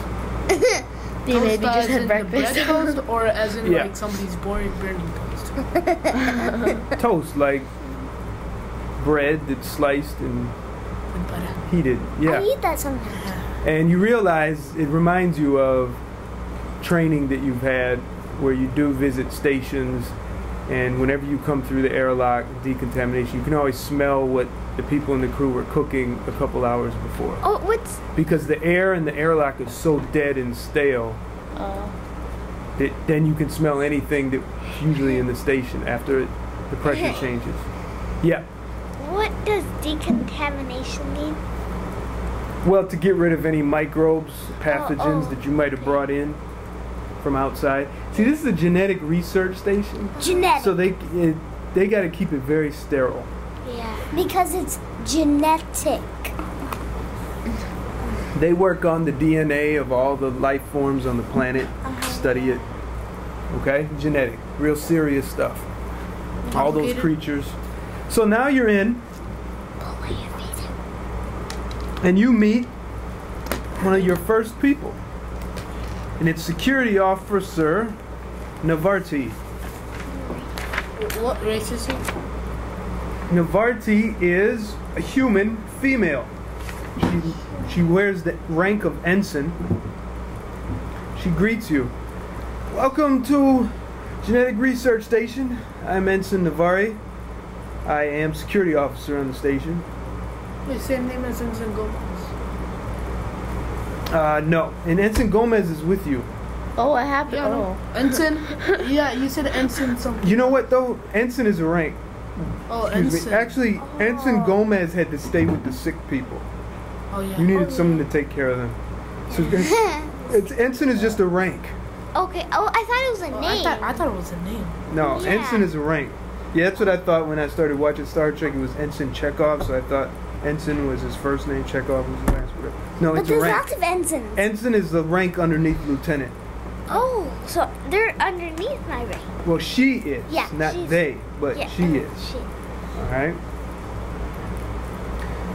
(laughs) Do you Toast maybe as just in had the breakfast? bread toast, (laughs) or as in Yeah. like somebody's boring burning toast (laughs) Toast, like bread that's sliced and with butter. heated. I Yeah. eat that sometimes. And you realize it reminds you of training that you've had where you do visit stations and whenever you come through the airlock decontamination, you can always smell what the people in the crew were cooking a couple hours before. Oh, what's Because the air in the airlock is so dead and stale Oh. that then you can smell anything that's usually in the station after it, the pressure changes. Yeah. what does decontamination mean? Well, to get rid of any microbes, pathogens oh, oh that you might have brought in from outside. See, this is a genetic research station, Genetic. so they it, they got to keep it very sterile. yeah. Because it's genetic. They work on the DNA of all the life forms on the planet, uh-huh. study it. Okay, genetic, real serious stuff. All those creatures. So now you're in, Pull away your feet. and you meet one of your first people, and it's Security Officer Navarti. What race is he? Navarti is a human female. She, she wears the rank of ensign. She greets you. Welcome to Genetic Research Station. I'm Ensign Navari. I am security officer on the station. Wait, same name as Ensign Gomez. Uh, no, and Ensign Gomez is with you. Oh, what happened? Yeah, no. oh. Ensign. (laughs) yeah, you said Ensign something. You know what though? Ensign is a rank. Oh, Excuse Ensign. me. Actually, Ensign Gomez had to stay with the sick people. oh yeah. You needed someone to take care of them. So it's, (laughs) it's, ensign is just a rank. Okay. Oh, I thought it was a Oh, I name. thought I thought it was a name. No, Yeah. ensign is a rank. Yeah, that's what I thought when I started watching Star Trek. It was Ensign Chekov, so I thought ensign was his first name, Chekov was his last. Whatever. No, but it's a there's rank. lots of ensigns. Ensign is the rank underneath lieutenant. oh, so they're underneath my rank. Well, she is, Yeah, not they, but yeah, she is. She. All right.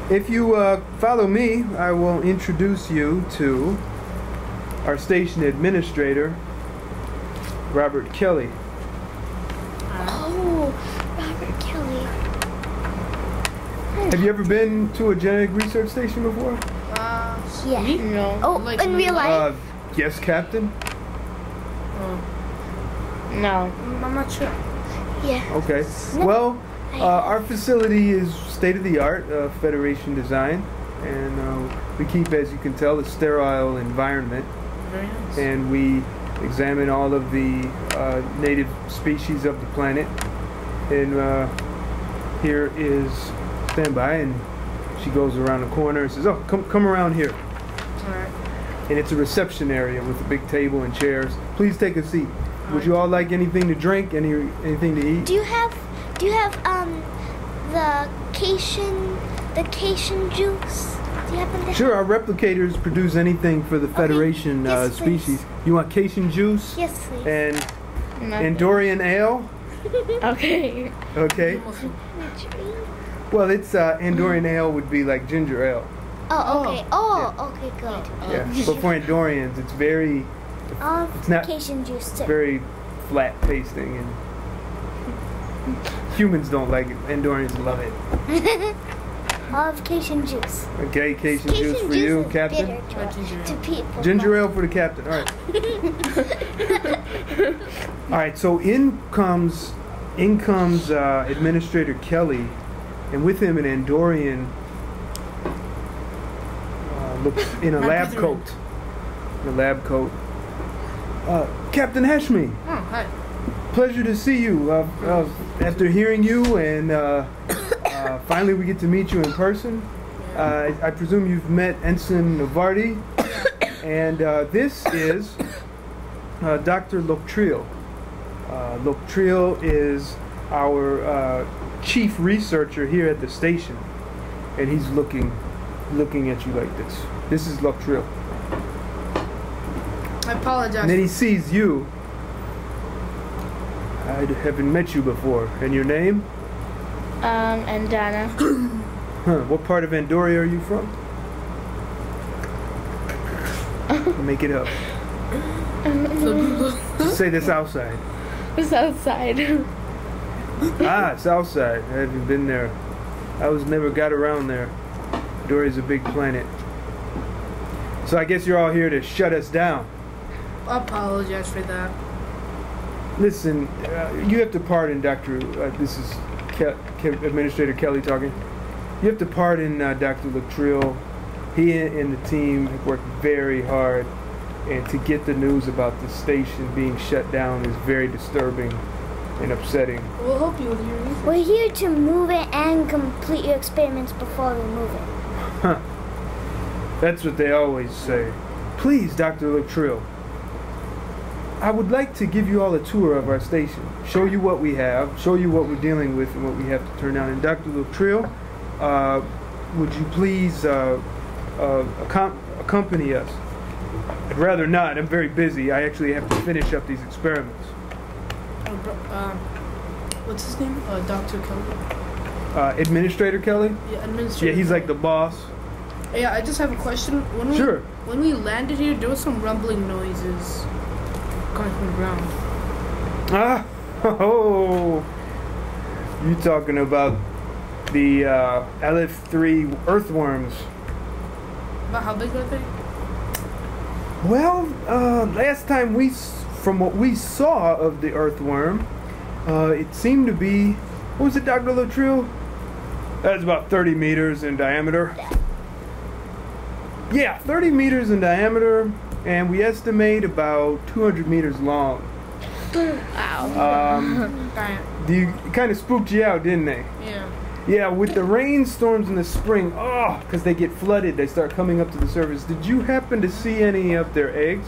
If you uh, follow me, I will introduce you to our station administrator, Robert Kelly. Oh, Robert Kelly. Have you ever been to a genetic research station before? Uh, Yeah. me? No. Oh, Like in in real life. Uh, yes, Captain. Oh, No. I'm not sure. yeah. Okay. Well, uh, our facility is state of the art, uh, Federation design, and uh, we keep, as you can tell, a sterile environment, Very nice. and we examine all of the uh, native species of the planet. And uh, here is standby, and she goes around the corner and says, "Oh, come come around here." Alright. And it's a reception area with a big table and chairs. Please take a seat. Would you all like anything to drink? Any anything to eat? Do you have do you have um the Caitian the Caitian juice? Do you happen to Sure, our replicators produce anything for the Federation uh, Yes, please. species. You want Caitian juice Yes, please. and Nothing. Andorian ale? (laughs) Okay. Okay. (laughs) (laughs) Well, it's uh, Andorian ale would be like ginger ale. Oh, okay. Oh, okay, good. Yeah. (laughs) But for Andorians, it's very, All It's not- Caitian juice too. very flat tasting, and humans don't like it. Andorians love it. (laughs) All of Caitian juice. Okay, Caitian Caitian juice for you, is Captain. bitter to, ginger to ale. people. Ginger ale for the captain. All right. (laughs) All right. So in comes, in comes uh, Administrator Kelly, and with him an Andorian. Uh, looks (laughs) in a lab coat. In a lab coat. Uh, Captain Hachmi, Oh, hi. pleasure to see you. Uh, uh, after hearing you, and uh, uh, finally we get to meet you in person. Uh, I, I presume you've met Ensign Navardi, and uh, this is uh, Dr. Loctriel. Uh, Loctriel is our uh, chief researcher here at the station, and he's looking looking at you like this. This is Loctriel. I apologize. And then he sees you. I haven't met you before. And your name? Um, and Dana. (clears throat) Huh. What part of Andoria are you from? Make it up. (laughs) Say this outside. This outside. (laughs) Ah, Southside. I haven't been there. I was never got around there. Andoria's a big planet. So I guess you're all here to shut us down. I apologize for that. Listen, uh, you have to pardon Dr. Uh, this is Ke- Ke- Administrator Kelly talking. You have to pardon uh, Dr. Latrell. He and the team have worked very hard, and to get the news about the station being shut down is very disturbing and upsetting. We'll help you with your research. We're here to move it and complete your experiments before we move it. Huh. That's what they always say. Please, Dr. Latrell. I would like to give you all a tour of our station, show you what we have, show you what we're dealing with and what we have to turn down. And Dr. Latrell, uh, would you please uh, uh, accom- accompany us? I'd rather not. I'm very busy. I actually have to finish up these experiments. Uh, um, what's his name? Uh, Dr. Kelly. Uh, Administrator Kelly? Yeah, administrator. Yeah, he's like the boss. Yeah, I just have a question. When we, Sure. When we landed here, there was some rumbling noises coming from the ground. Ah, (laughs) oh, you talking about the uh, Aleph 3 earthworms? About how big are they? Well, uh, last time we, from what we saw of the earthworm, uh, it seemed to be, what was it, Dr. Latrell? That's about 30 meters in diameter. Yeah, 30 meters in diameter, and we estimate about 200 meters long. Wow. Um, you, kind of spooked you out, didn't they? Yeah. Yeah, with the rainstorms in the spring, oh, because they get flooded, they start coming up to the surface. Did you happen to see any of their eggs?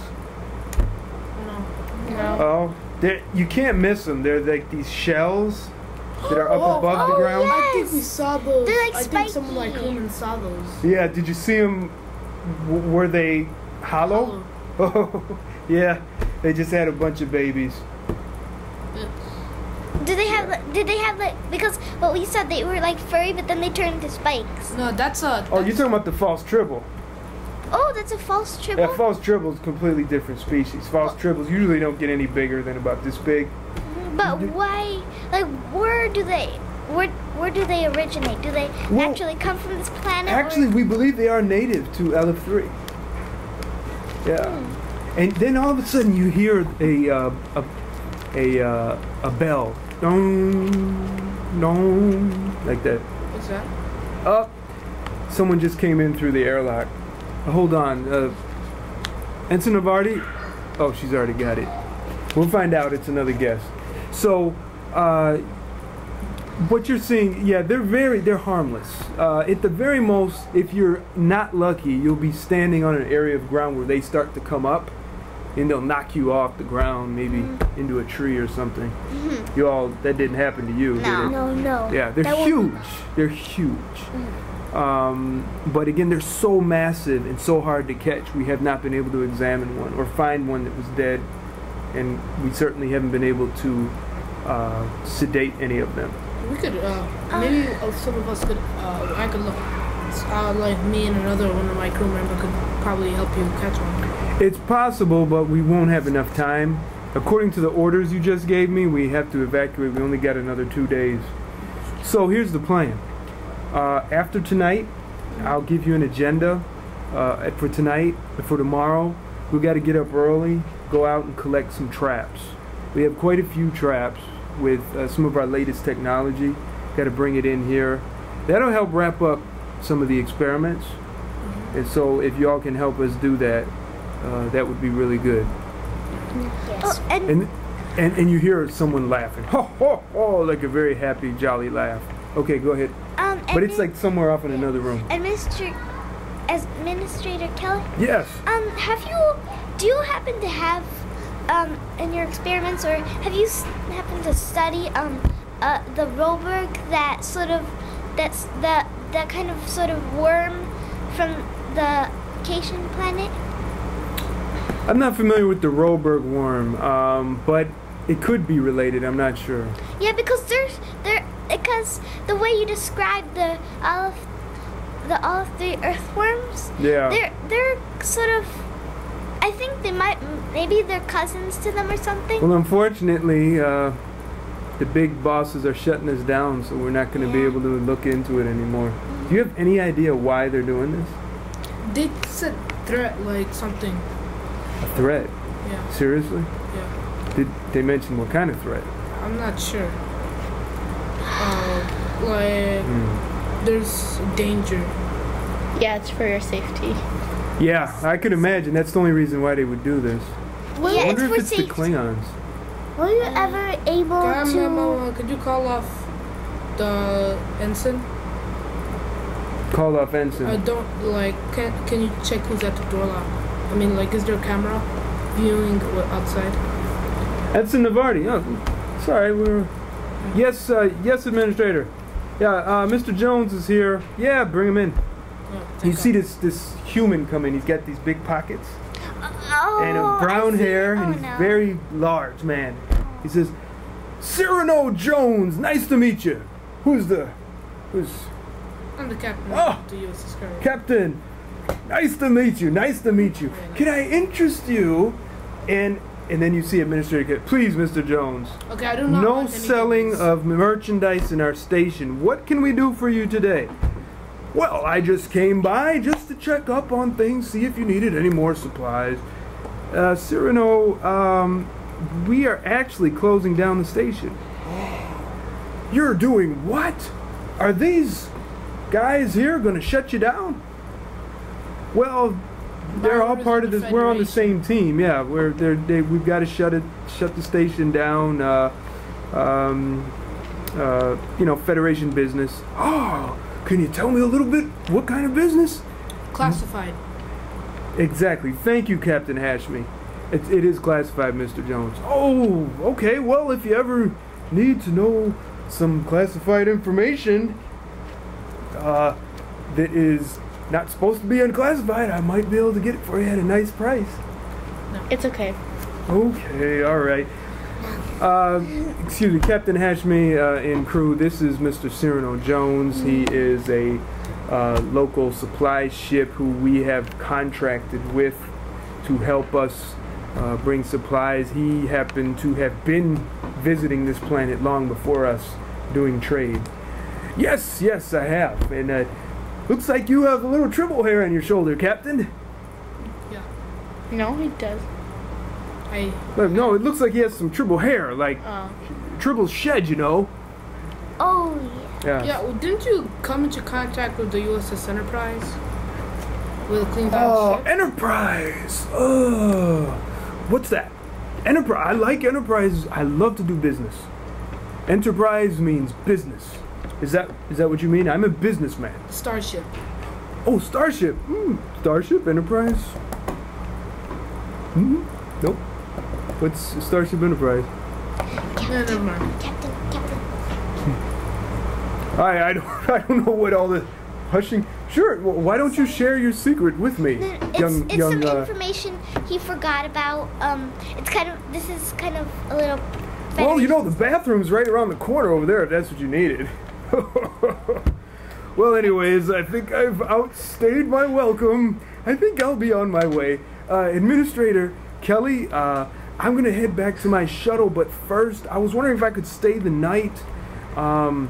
No. No. Oh, they're- you can't miss them. They're like these shells that are up (gasps) Oh, above the oh, ground. yeah. I think we saw those. They're like I think someone like spiky. Human saw those. Yeah, did you see them? W- were they hollow? (laughs) Oh, yeah. They just had a bunch of babies. Did they have did they have like because what we said they were like furry, but then they turned into spikes. No, that's a. Oh, you're talking about the false tribble. Oh, that's a false tribble. Yeah, false tribble is completely different species. False tribbles usually don't get any bigger than about this big. But why? Like, where do they? Where where do they originate? Do they Well, actually come from this planet? Actually, or? we believe they are native to Aleph 3. Yeah. And then all of a sudden you hear a uh, a a, uh, a bell, dong, dong, like that. What's that? Up. Someone just came in through the airlock. Hold on. Uh, Ensign Navardi? Oh, she's already got it. We'll find out. It's another guest. So, uh, what you're seeing, yeah, they're very, they're harmless. Uh, at the very most, if you're not lucky, you'll be standing on an area of ground where they start to come up, and they'll knock you off the ground, maybe into a tree or something. You all, that didn't happen to you, did No. it? No, no. Yeah, they're That huge. They're huge. Um, but again, they're so massive and so hard to catch. We have not been able to examine one or find one that was dead, and we certainly haven't been able to uh, sedate any of them. We could, uh, maybe uh, some of us could, uh, I could look, uh, like me and another one of my crew member could probably help you catch one. It's possible, but we won't have enough time. According to the orders you just gave me, we have to evacuate. We only got another two days. So here's the plan. Uh, after tonight, I'll give you an agenda uh, for tonight and for tomorrow. We got to get up early, go out and collect some traps. We have quite a few traps with uh, some of our latest technology. Got to bring it in here. That'll help wrap up some of the experiments. And so, if y'all can help us do that, uh, that would be really good. Oh, and And, and and you hear someone laughing, (laughs) ho ho ho, like a very happy, jolly laugh. Okay, go ahead. um, But it's like somewhere off in another room. Administrator, Administrator Kelly. Yes. Um, have you? Do you happen to have, um, in your experiments, or have you happened to study um, uh, the Roberg that sort of, that's the that kind of sort of worm from the Caitian planet? I'm not familiar with the Roberg worm, um, but it could be related. I'm not sure. Yeah, because there's there because the way you describe the all of the all of the earthworms, Yeah. they're they're sort of. I think they might maybe they're cousins to them or something. Well, unfortunately, uh, the big bosses are shutting us down, so we're not going to be able to look into it anymore. Do you have any idea why they're doing this? They said threat like something. A threat? Yeah, Seriously? yeah. Did they mention what kind of threat? I'm not sure. Uh, like Hmm. there's danger. Yeah, it's for your safety. Yeah, I could imagine. That's the only reason why they would do this. Were, Yeah, I wonder it's if for it's the. Klingons. were you ever able Um, to? uh, could you call off the ensign? Call off ensign. I don't like. Can can you check who's at the door lock? I mean, like, is there a camera viewing outside? Ensign Navardi. Oh, sorry, we're. Yes, uh, yes, Administrator. Yeah, uh, Mr. Jones is here. Yeah, bring him in. Oh, You see this this human coming. He's got these big pockets Oh, and a I brown hair, Oh, and he's no. very large, man. He says, "Cyrano Jones, nice to meet you. Who's the, who's I'm the captain Oh! the USS. Captain? Nice to meet you. Nice to meet you. Can I interest you?" And and then you see Administrator. Please, Mr. Jones. Okay, I do not No selling of merchandise in our station. What can we do for you today? Well, I just came by just to check up on things, see if you needed any more supplies. Uh, Cyrano, um, we are actually closing down the station. You're doing what? Are these guys here going to shut you down? Well, they're all part of this. We're on the same team. Yeah, we're they're, they, we've got to shut it, shut the station down. Uh, um, uh, you know, Federation business. Oh, can you tell me a little bit what kind of business? classified. Exactly. Thank you, Captain Hachmi. It, it is classified, Mr. Jones. Oh, okay. Well, if you ever need to know some classified information uh, that is not supposed to be unclassified, I might be able to get it for you at a nice price. It's okay. Okay, all right. Uh, excuse me, Captain Hachmi uh, and crew. This is Mr. Cyrano Jones. He is a uh, local supply ship who we have contracted with to help us uh, bring supplies. He happened to have been visiting this planet long before us, doing trade. Yes, yes, I have. And uh, looks like you have a little tribble hair on your shoulder, Captain. Yeah. No, he does. I Look, no, it looks like he has some tribble hair, like Uh, tribble shed, you know. Oh yeah. Yeah. yeah. Well, didn't you come into contact with the USS Enterprise with a clean Oh, ship? Enterprise. Oh, what's that? Enterprise. I like Enterprise. I love to do business. Enterprise means business. Is that is that what you mean? I'm a businessman. Starship. Oh, Starship. Hmm. Starship Enterprise. Hmm. Nope. What's Starship Enterprise? No, never mind. Captain, Captain. I I don't (laughs) I don't know what all the hushing. Sure. Well, why don't you share your secret with me, No, It's, young it's young? some Uh, information he forgot about. Um, it's kind of this is kind of a little. Well, you know, the bathroom's right around the corner over there if that's what you needed. (laughs) well, anyways, I think I've outstayed my welcome. I think I'll be on my way. Uh, Administrator Kelly, uh, I'm going to head back to my shuttle, but first, I was wondering if I could stay the night. Um,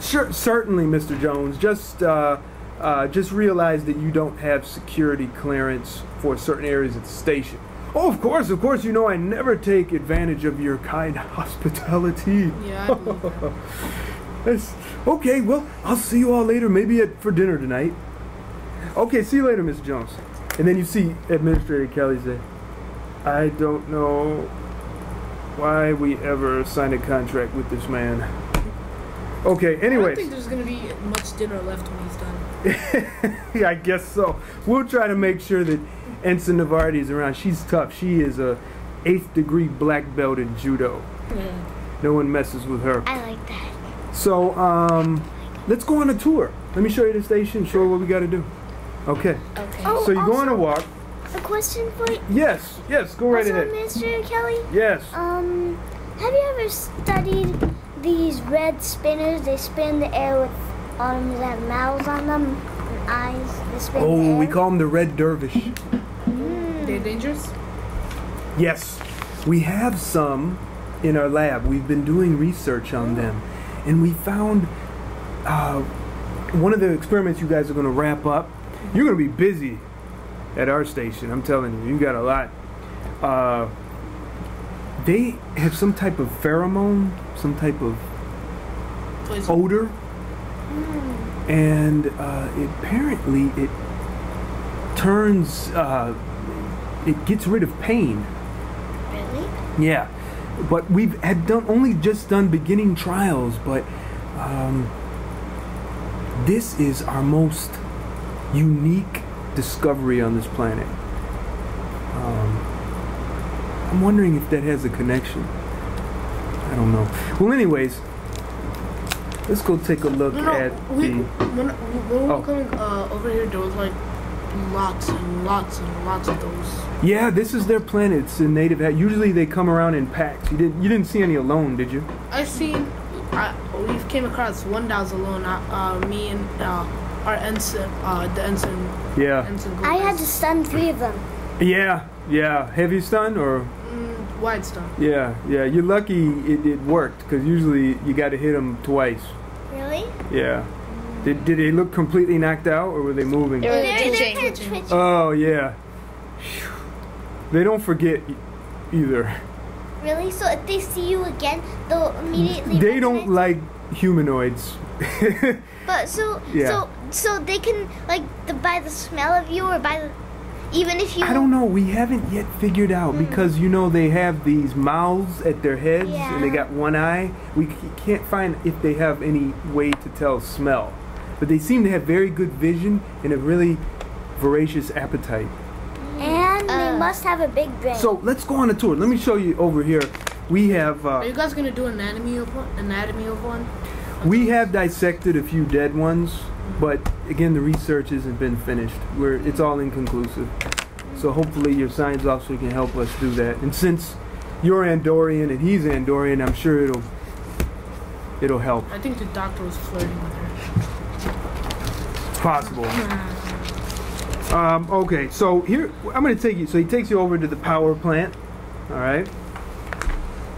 sure, certainly, Mr. Jones. Just, uh, uh, just realize that you don't have security clearance for certain areas of the station. Oh, of course, of course. You know I never take advantage of your kind (laughs) hospitality. Yeah, I believe that. (laughs) That's, okay, well, I'll see you all later, maybe at, for dinner tonight. Okay, see you later, Miss Jones. And then you see Administrator Kelly say, I don't know why we ever signed a contract with this man. Okay, I don't think there's gonna be much dinner left when he's done. (laughs) yeah, I guess so. We'll try to make sure that Ensign Navardi is around. She's tough. She is a eighth degree black belt in judo. Yeah. No one messes with her. I like that. So, um, let's go on a tour. Let me show you the station, show you what we got to do. Okay. okay. Oh, So you go on a also, walk. A question for you. Yes, yes, go right also, ahead. Mr. Kelly. Yes. Um, have you ever studied these red spinners? They spin the air with arms that have mouths on them and eyes. They spin in the Oh, we call them the Red Dervish. They're dangerous. Yes, we have some in our lab. We've been doing research on them, and we found uh, one of the experiments you guys are going to wrap up. You're going to be busy at our station. I'm telling you, you got a lot. Uh, they have some type of pheromone, some type of Poison. odor, and uh, it, apparently it turns. Uh, it gets rid of pain. Really? Yeah, but we've had done only just done beginning trials, but um, this is our most unique discovery on this planet. Um, I'm wondering if that has a connection. I don't know. Well, anyways, let's go take a look No, at We, the. when, when we Oh. coming uh, over here, there was like lots and lots and lots of those. Yeah, this is their planet. It's a native. Ha- Usually they come around in packs. You didn't. You didn't see any alone, did you? I seen. I we came across one that was alone. Uh, uh, me and uh, our ensign, uh, the ensign, Yeah. ensign. I had to stun three of them. Yeah, yeah. Heavy stun or mm, wide stuff. yeah, yeah. You're lucky it, it worked because usually you got to hit them twice. Really? Yeah. Did, did they look completely knocked out or were they moving? They were They're, they're twitching. kind of twitchy. Oh yeah. They don't forget either. really? So if they see you again, they'll immediately. They don't recognize- like humanoids. (laughs) But so Yeah. so so they can like the, by the smell of you or by the even if you. I don't know. We haven't yet figured out hmm. because you know they have these mouths at their heads and they got one eye. We c- can't find if they have any way to tell smell, but they seem to have very good vision and a really voracious appetite. And they Uh. must have a big brain. So let's go on a tour. Let me show you over here. We have Are uh, you guys gonna do anatomy of one? Anatomy of one? we have dissected a few dead ones, but again the research hasn't been finished. We're it's all inconclusive. So hopefully your science officer can help us do that. And since you're Andorian and he's Andorian, I'm sure it'll it'll help. I think the doctor was flirting with her. It's possible. Um, okay, so here I'm gonna take you. So he takes you over to the power plant. All right.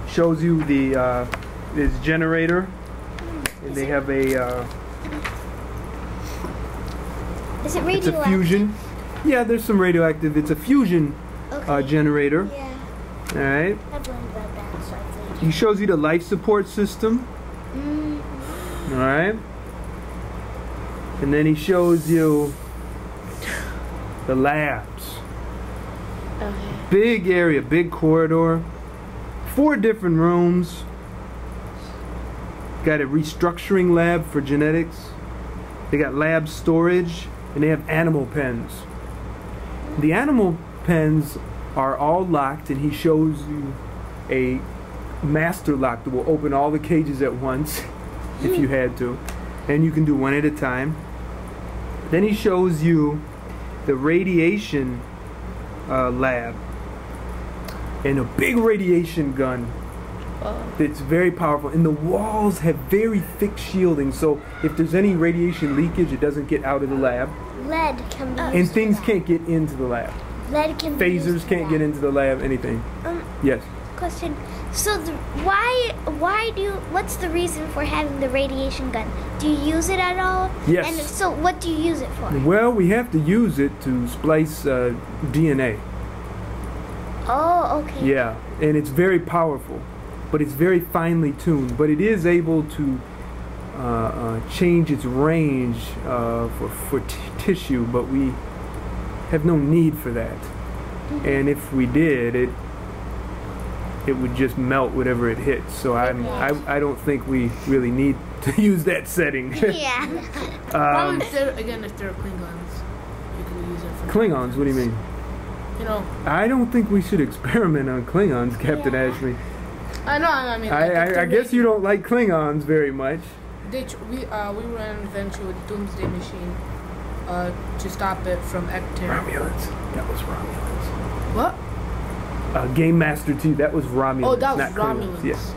Shows you the uh, this generator, and they have a uh, Is it radioactive? it's a fusion. Yeah, there's some radioactive. It's a fusion Okay. uh, generator. yeah. All right. I learned about that, so He shows you the life support system. Mm, All right. And then he shows you the labs. Okay. Big area, big corridor. Four different rooms. Got a restructuring lab for genetics. They got lab storage and they have animal pens. The animal pens are all locked and he shows you a master lock that will open all the cages at once (laughs) if you hmm. had to. And you can do one at a time. Then he shows you the radiation uh, lab and a big radiation gun Oh. that's very powerful. And the walls have very thick shielding, so if there's any radiation leakage, it doesn't get out of the lab. lead can be And things can't get into the lab. Lead can be Phasers for can't that. get into the lab, anything. Um, Yes. question. So the, why why do you, what's the reason for having the radiation gun? Do you use it at all? Yes. And so, what do you use it for? Well, we have to use it to splice uh, DNA. Oh, okay. Yeah, and it's very powerful, but it's very finely tuned. But it is able to uh, uh, change its range uh, for, for t- tissue, but we have no need for that. And if we did, it it would just melt whatever it hits. So I'm, I I don't think we really need (laughs) to use that setting. Yeah. Probably um, if they're, again, if they're Klingons, you can use it for Klingons, what do you mean? You know, I don't think we should experiment on Klingons, Captain Yeah. Ashley. I know. I mean, I, like, if I, I they're guess you don't like Klingons very much. They tr- we uh we ran an adventure with Doomsday Machine, uh to stop it from Ecter. Romulans. That was Romulans. What? Uh, Game Master 2, that was Romulans. Oh, that was. Romulans. Yes.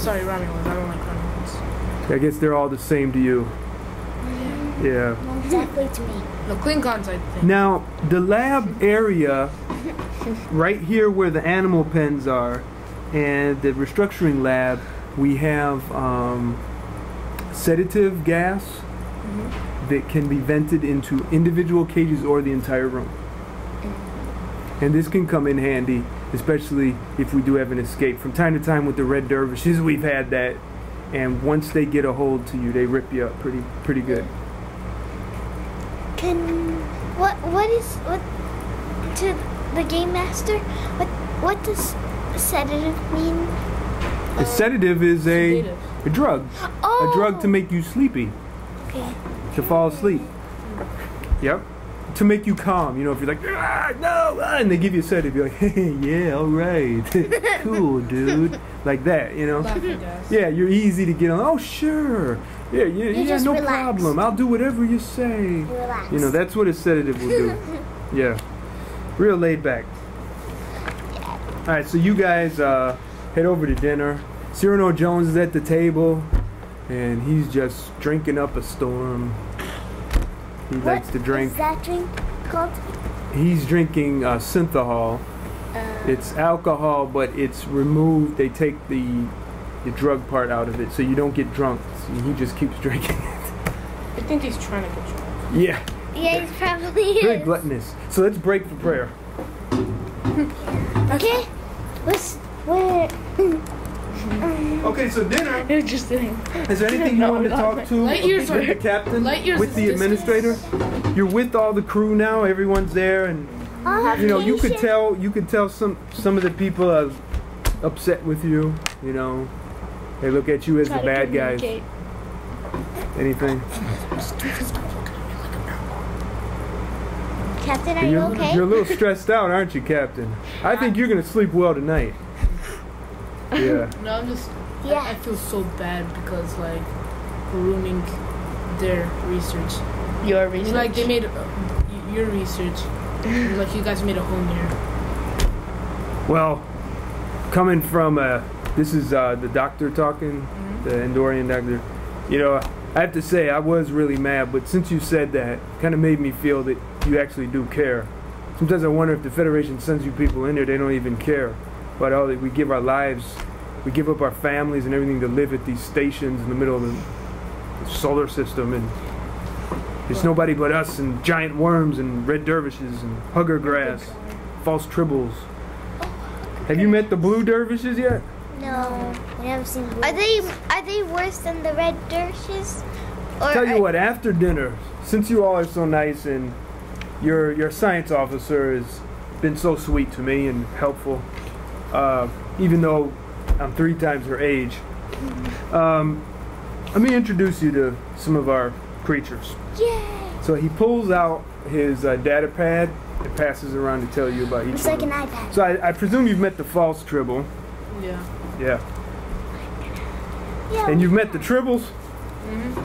Sorry, Romulans. I don't like Romulans. I guess they're all the same to you. Yeah. exactly to me. No, Klingons. I think. Now, the lab area, right here where the animal pens are, and the restructuring lab, we have um, sedative gas that can be vented into individual cages or the entire room. And this can come in handy, especially if we do have an escape. From time to time with the red dervishes, we've had that. And once they get a hold to you, they rip you up pretty pretty good. Can what what is what to the game master? What what does sedative mean? A um, sedative is a, Sedative. a drug. Oh, A drug to oh! make you sleepy, Okay. to fall asleep. Yep. To make you calm. You know, if you're like, ah, no, ah, and they give you a sedative, you're like, (laughs) hey, yeah, all right. (laughs) cool, dude. Like that, you know? (laughs) Yeah, you're easy to get on. Oh, sure. Yeah, yeah, yeah no relax. problem. I'll do whatever you say. Relax. You know, that's what a sedative will do. yeah. Real laid back. All right, so you guys uh, head over to dinner. Cyrano Jones is at the table, and he's just drinking up a storm. He What likes to drink. is that drink called? He's drinking uh, synthahol. It's alcohol, but it's removed. They take the the drug part out of it, so you don't get drunk. So he just keeps (laughs) drinking it. I think he's trying to get drunk. Yeah, Yeah, he's probably very is. gluttonous. So let's break for prayer. (laughs) Okay. Let's where (laughs) Mm-hmm. Okay, so dinner. You're just doing. Is there anything you want to not talk to Lightyear's with the captain, with the is administrator? You're with all the crew now. Everyone's there, and I'll you know you could tell you could tell some some of the people are upset with you. You know, they look at you as the Try to bad guys. Anything? Captain, are you You're, okay? you're a little stressed out, aren't you, Captain? I think uh, you're gonna sleep well tonight. Yeah. (laughs) No, I'm just. Yeah. I, feel so bad because like ruining their research. Your research. like they made uh, your research. It's (laughs) like you guys made a home here. Well, coming from uh, this is uh, the doctor talking, the Andorian doctor. You know, I have to say I was really mad, but since you said that, kind of made me feel that you actually do care. Sometimes I wonder if the Federation sends you people in there, they don't even care about all uh, that we give our lives, we give up our families and everything to live at these stations in the middle of the solar system, and there's nobody but us and giant worms and red dervishes and hugger grass, false tribbles. Have you met the blue dervishes yet? No, we haven't seen. Are they are they worse than the red dervishes? Or Tell you what, after dinner, since you all are so nice and your your science officer has been so sweet to me and helpful, uh, even though I'm three times her age, um, let me introduce you to some of our creatures. Yay! So he pulls out his uh, data pad and passes around to tell you about each It's of like an iPad. So I, I presume you've met the false tribble. Yeah. Yeah. Yeah. And you've met the tribbles?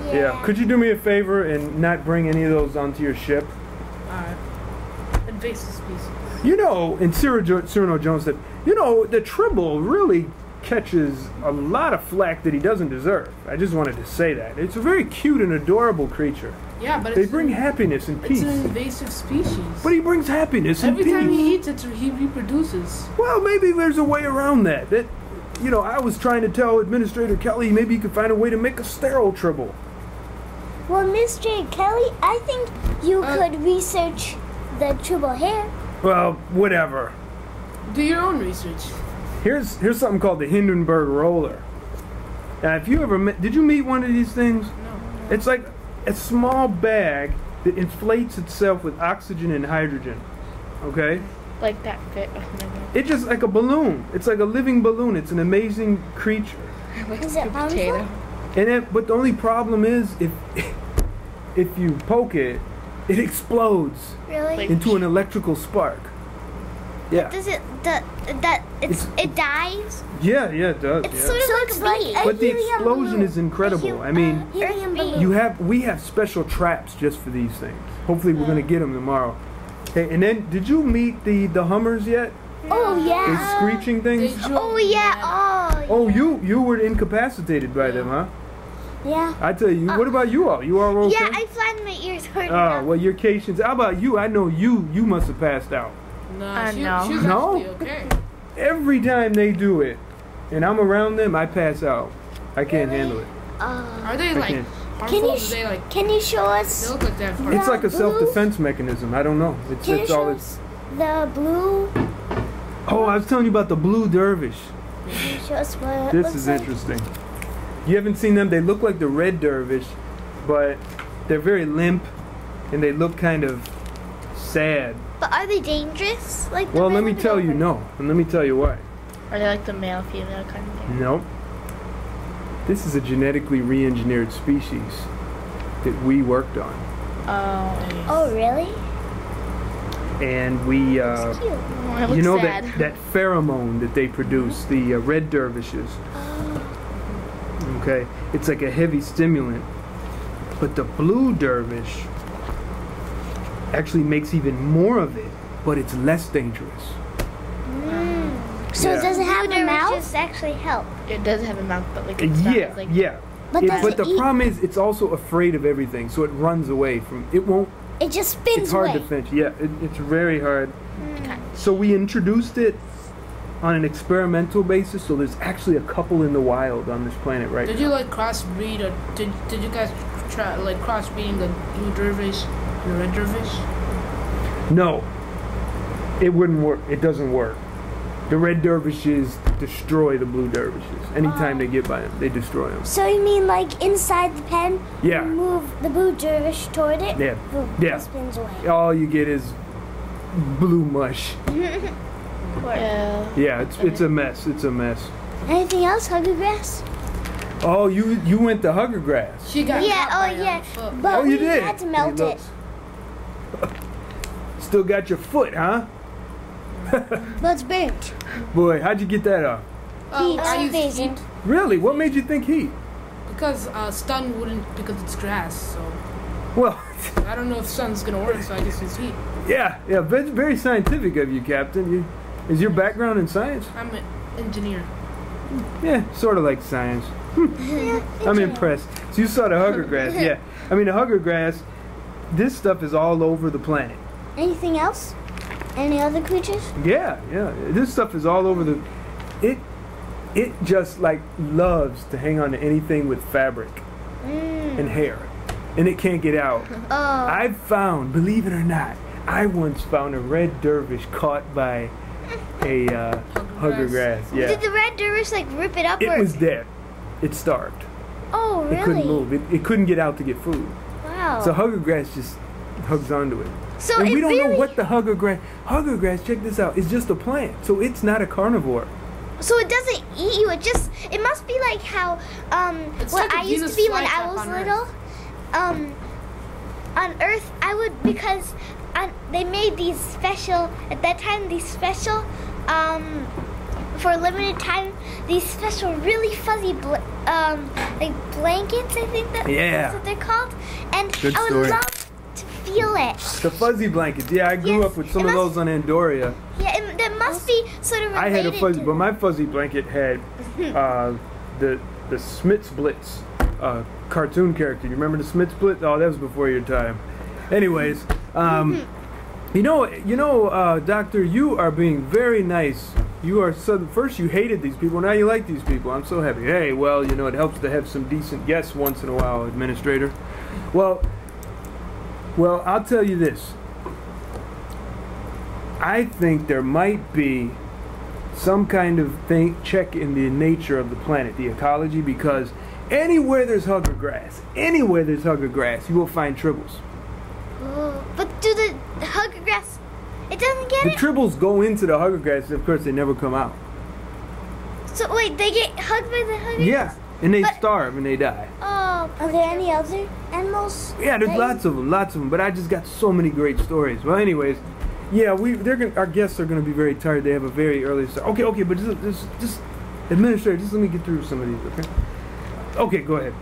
yeah. Yeah. Could you do me a favor and not bring any of those onto your ship? Alright. Invasive species. You know, in Cyril, Cyrano Jones said, you know, the Tribble really catches a lot of flack that he doesn't deserve. I just wanted to say that. It's a very cute and adorable creature. Yeah, but They it's bring an, happiness and peace. it's peace. an invasive species. But he brings happiness and peace. Every time he eats it, he reproduces. Well, maybe there's a way around that. That, you know, I was trying to tell Administrator Kelly maybe he could find a way to make a sterile Tribble. Well, Mr. Kelly, I think you Uh, could research the tribble hair. Well, whatever. Do your own research. Here's here's something called the Hindenburg roller. Now, if you ever met, did you meet one of these things? No. It's like a small bag that inflates itself with oxygen and hydrogen. Okay? Like that fit. Oh (laughs) my. It's just like a balloon. It's like a living balloon. It's an amazing creature. (laughs) Like Is it potato. And it, but the only problem is if (laughs) if you poke it, it explodes Really? Into an electrical spark. Yeah. Does it that that it's, It's- it dies? Yeah, yeah, it does. It's yeah. sort of So like a like bee. a- but the explosion balloon. is incredible. I mean, Helium You have we have special traps just for these things. Hopefully, we're gonna mm. get them tomorrow. Okay, and then did you meet the the Hummers yet? Oh yeah. The oh, yeah. screeching They things. drove Oh me yeah. mad. Oh. Oh, you you were incapacitated by them, huh? Yeah. I tell you, what uh, about you all? You all okay? Yeah, I flattened my ears hard Oh enough. well, your Caitians. How about you? I know you. You must have passed out Nah, Uh, she, no. she was No? actually okay. every time they do it, and I'm around them. I pass out. I can't handle it. Uh, Are they I like can't. Can you sh- they like Can you show they us? look like they? It's like a self-defense mechanism. I don't know. It's Can you it's all show it's. the blue? Oh, I was telling you about the blue dervish. Can you show us what This looks is like? interesting. You haven't seen them. They look like the red dervish, but they're very limp, and they look kind of sad. But are they dangerous? Like the Well, let me tell you no, and let me tell you why. Are they like the male female kind of thing? No. This is a genetically re-engineered species that we worked on, Oh. Oh really? and we. Uh, Cute. Oh, it you know sad. that that pheromone that they produce, the uh, red dervishes. Okay, it's like a heavy stimulant, but the blue dervish actually makes even more of it, but it's less dangerous. Mm. So Yeah. does it have a mouth? dervishes actually help. It does have a mouth, but like it's yeah, as, like yeah. But It- but the eat? problem is, it's also afraid of everything, so it runs away from. It won't. It just spins It's hard away. to fence. Yeah, it, it's very hard. Mm. Okay. So we introduced it on an experimental basis. So there's actually a couple in the wild on this planet right Did now. you like crossbreed or did did you guys try like crossbreeding the blue dervish and the red dervish? No, it wouldn't work. It doesn't work. The red dervishes destroy the blue dervishes. Anytime they get by them, they destroy them. So you mean like inside the pen? Yeah. you Move the blue dervish toward it. Yeah. Boom, Yeah. It spins away. All you get is blue mush. (laughs) Yeah. Yeah, it's it's a mess. It's a mess. Anything else, Hugger Grass? Oh, you you went to Hugger Grass. She got Yeah, caught by oh, a yeah. foot. But oh, you we did. had to melt He it. looks- (laughs) Still got your foot, huh? (laughs) That's it's burnt. Boy, how'd you get that off? Oh, Heat. I use Phasing. heat Really? What made you think heat? because uh, stun wouldn't because it's grass. So Well, (laughs) I don't know if sun's gonna work, so I just use heat. yeah, yeah. Very, very scientific of you, Captain. You Is your background in science? I'm an engineer. Yeah, sort of like science. I'm impressed. So you saw the hugger grass, yeah. I mean, the hugger grass, this stuff is all over the planet. Anything else? Any other creatures? Yeah, yeah. This stuff is all over the. It, it just like loves to hang on to anything with fabric and hair, and it can't get out. (laughs) Oh. I've found, believe it or not, I once found a red dervish caught by a uh, hugger grass. Yeah, Did the red dervish like rip it up it or? was dead. It starved. oh really? It couldn't move. It, it couldn't get out to get food. Wow. So hugger grass just hugs onto it. So and we don't really, know what the hugger grass. Hugger grass, check this out. It's just a plant, so it's not a carnivore. So it doesn't eat you. It just. It must be like how um It's what like a I used to be when I was on Earth. little. Um, on Earth, I would because on, they made these special at that time. These special um for a limited time. These special really fuzzy bl- um like blankets. I think that, Yeah. that's what they're called. And Good I would story. love to feel it. The fuzzy blankets. Yeah, I grew Yes, up with some it of those on Andoria. Yeah, it, that must be sort of I had a fuzzy, but my fuzzy blanket had (laughs) uh, the the Smiths Blitz uh, cartoon character. You remember the Smiths Blitz? Oh, that was before your time. Anyways, um, you know, you know, uh, Doctor, you are being very nice. You are so. First, you hated these people. Now you like these people. I'm so happy. Hey, well, you know, it helps to have some decent guests once in a while, Administrator. Well, well, I'll tell you this. I think there might be some kind of thing check in the nature of the planet, the ecology, because anywhere there's hugger grass, anywhere there's hugger grass, you will find tribbles. But do the hugger grass? It doesn't get The it. tribbles go into the hugger grass, and of course they never come out. so wait, they get hugged by the hugger. Yeah, and they But- starve and they die. Oh, Are there any other animals? Yeah, there's that lots of them, lots of them. But I just got so many great stories. Well, anyways, yeah, we they're gonna, our guests are going to be very tired. They have a very early start. Okay, okay, but just just, just administrator, just let me get through some of these. Okay. Okay, go ahead.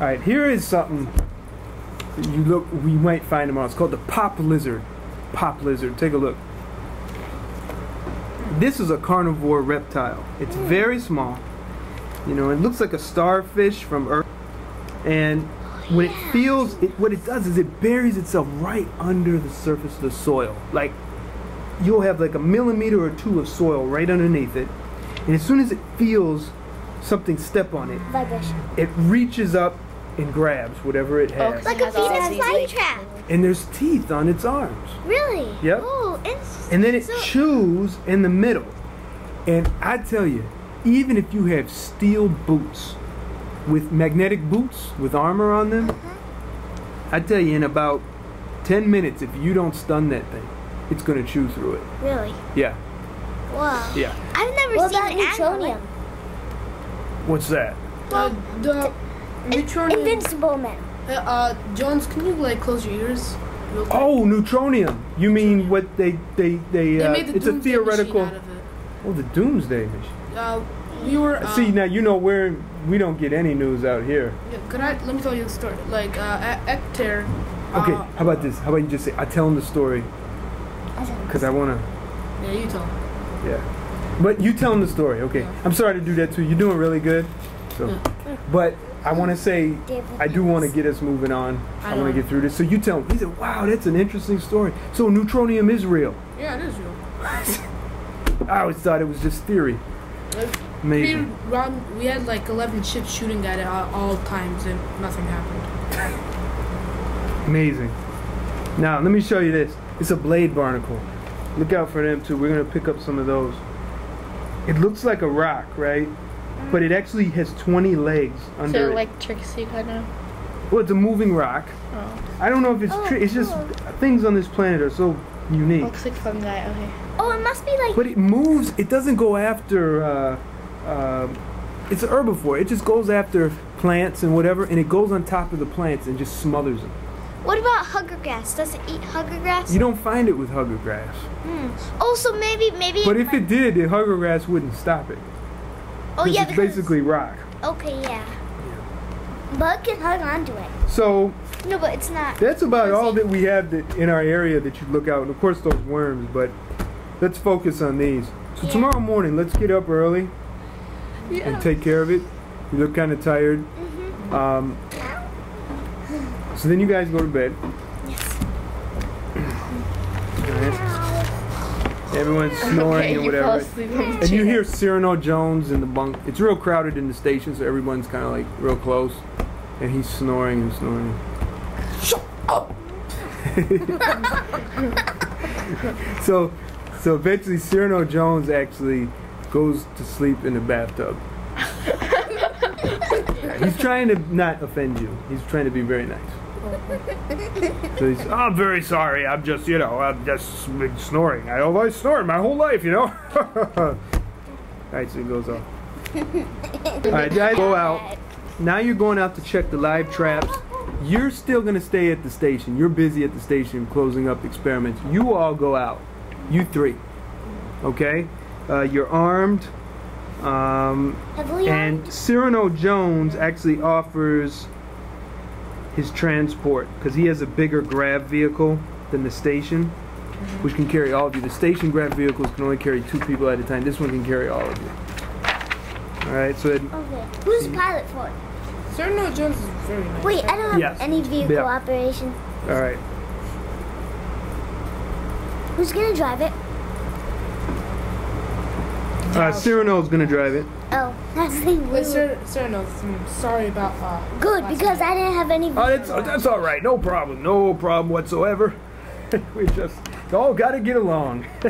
All right, here is something. that You look, we might find them on. It's called the pop lizard. Pop lizard. Take a look. This is a carnivore reptile. It's hmm. very small. You know, it looks like a starfish from Earth. And oh, when it feels, it, what it does is it buries itself right under the surface of the soil. Like you'll have like a millimeter or two of soil right underneath it. And as soon as it feels something step on it, Vibration. it reaches up and grabs whatever it has. Okay. like a Has all Venus these, flytrap. And there's teeth on its arms. Really? Yep. Oh. And then it So- chews in the middle. And I tell you, even if you have steel boots with magnetic boots with armor on them, I tell you, in about 10 minutes, if you don't stun that thing, it's going to chew through it. Really? Yeah, Wow. yeah. I've never What seen about an neutronium? like- What's that? Uh, the neutronium. Invincible man. Uh, uh, Jones, can you like close your ears? real? Oh, neutronium. You mean what they, they, they, they uh, made the it's a doomsday theoretical. machine out of it. Oh, the doomsday machine. Uh, we were. Uh, See, now you know where we don't get any news out here. yeah, could I? Let me tell you the story. Like, uh, Ecter. Okay, Uh, how about this? How about you just say, I tell him the story, because I want to. yeah, you tell. Him. Yeah. But you tell him the story, okay? Yeah. I'm sorry to do that too. You're doing really good. So, Yeah. but I want to say I do want to get us moving on. I I want to get through this. So you tell him. He said, "Wow, that's an interesting story." So neutronium is real. Yeah, it is real. (laughs) I always thought it was just theory. Like, we, Amazing. run, we had like 11 ships shooting at it at all times and nothing happened. Amazing. Now let me show you this. It's a blade barnacle. Look out for them too. We're gonna pick up some of those. It looks like a rock, right? But it actually has 20 legs under So it. like Trixie kind of. well, it's a moving rock. Oh. I don't know if it's Oh, true. It's just things on this planet are so unique. Looks like fungi. Okay. Oh, it must be like. But it moves. It doesn't go after. Uh, uh, it's an herbivore. It just goes after plants and whatever, and it goes on top of the plants and just smothers them. What about hugger grass? Does it eat hugger grass? You don't find it with hugger grass. Hmm. Oh, so maybe maybe. But if it did, the hugger grass wouldn't stop it. Oh yeah, it's basically rock. Okay, yeah. Bug can hug onto it. So No, but it's not. that's about all that we have that in our area that you look out. And of course, those worms. But let's focus on these. So tomorrow morning, let's get up early yeah. and take care of it. You look kind of tired. Mhm. Um, so then you guys go to bed. Alright. Everyone's snoring okay, or you fell whatever. asleep on the And you hear Cyrano Jones in the bunk. It's real crowded in the station, so everyone's kind of like real close. And he's snoring and snoring. Shut up! (laughs) so, so eventually Cyrano Jones actually goes to sleep in the bathtub. (laughs) he's trying to not offend you. He's trying to be very nice. So he's, "Oh, I'm very sorry. I'm just, you know, I'm just snoring. I always snored my whole life, you know. (laughs) All right, so he goes off. All right, guys, go out. Now you're going out to check the live traps. You're still gonna stay at the station. You're busy at the station closing up experiments. You all go out. You three. Okay? Uh, you're armed. Um, and Cyrano Jones actually offers his transport because he has a bigger grab vehicle than the station, which can carry all of you. The station grab vehicles can only carry two people at a time. This one can carry all of you. All right, so it, Okay. Who's the pilot for? Cyrano Jones is very nice. Wait, I don't have Yes. any vehicle Yeah. operation. all right. Who's gonna drive it? Uh, Cyrano's gonna drive it. Oh, that's the Wait, Cyr- Cyrano, I'm sorry about. Uh, Good, because night. I didn't have any. Oh, that's that's all right. No problem. No problem whatsoever. (laughs) we just all got to get along. (laughs)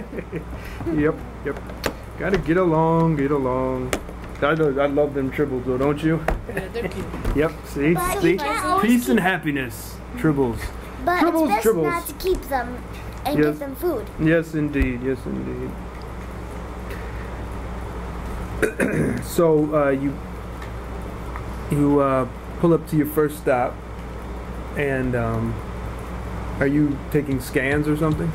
yep, yep. Got to get along, get along. I, know, I love them tribbles though, don't you? Yeah, they're cute. Yep. See, But see, you can't always peace and happiness. Tribbles. But Tribbles, it's best tribbles. not to keep them and Yes. give them food. Yes, indeed. Yes, indeed. (clears throat) so uh, you you uh, pull up to your first stop, and um, are you taking scans or something?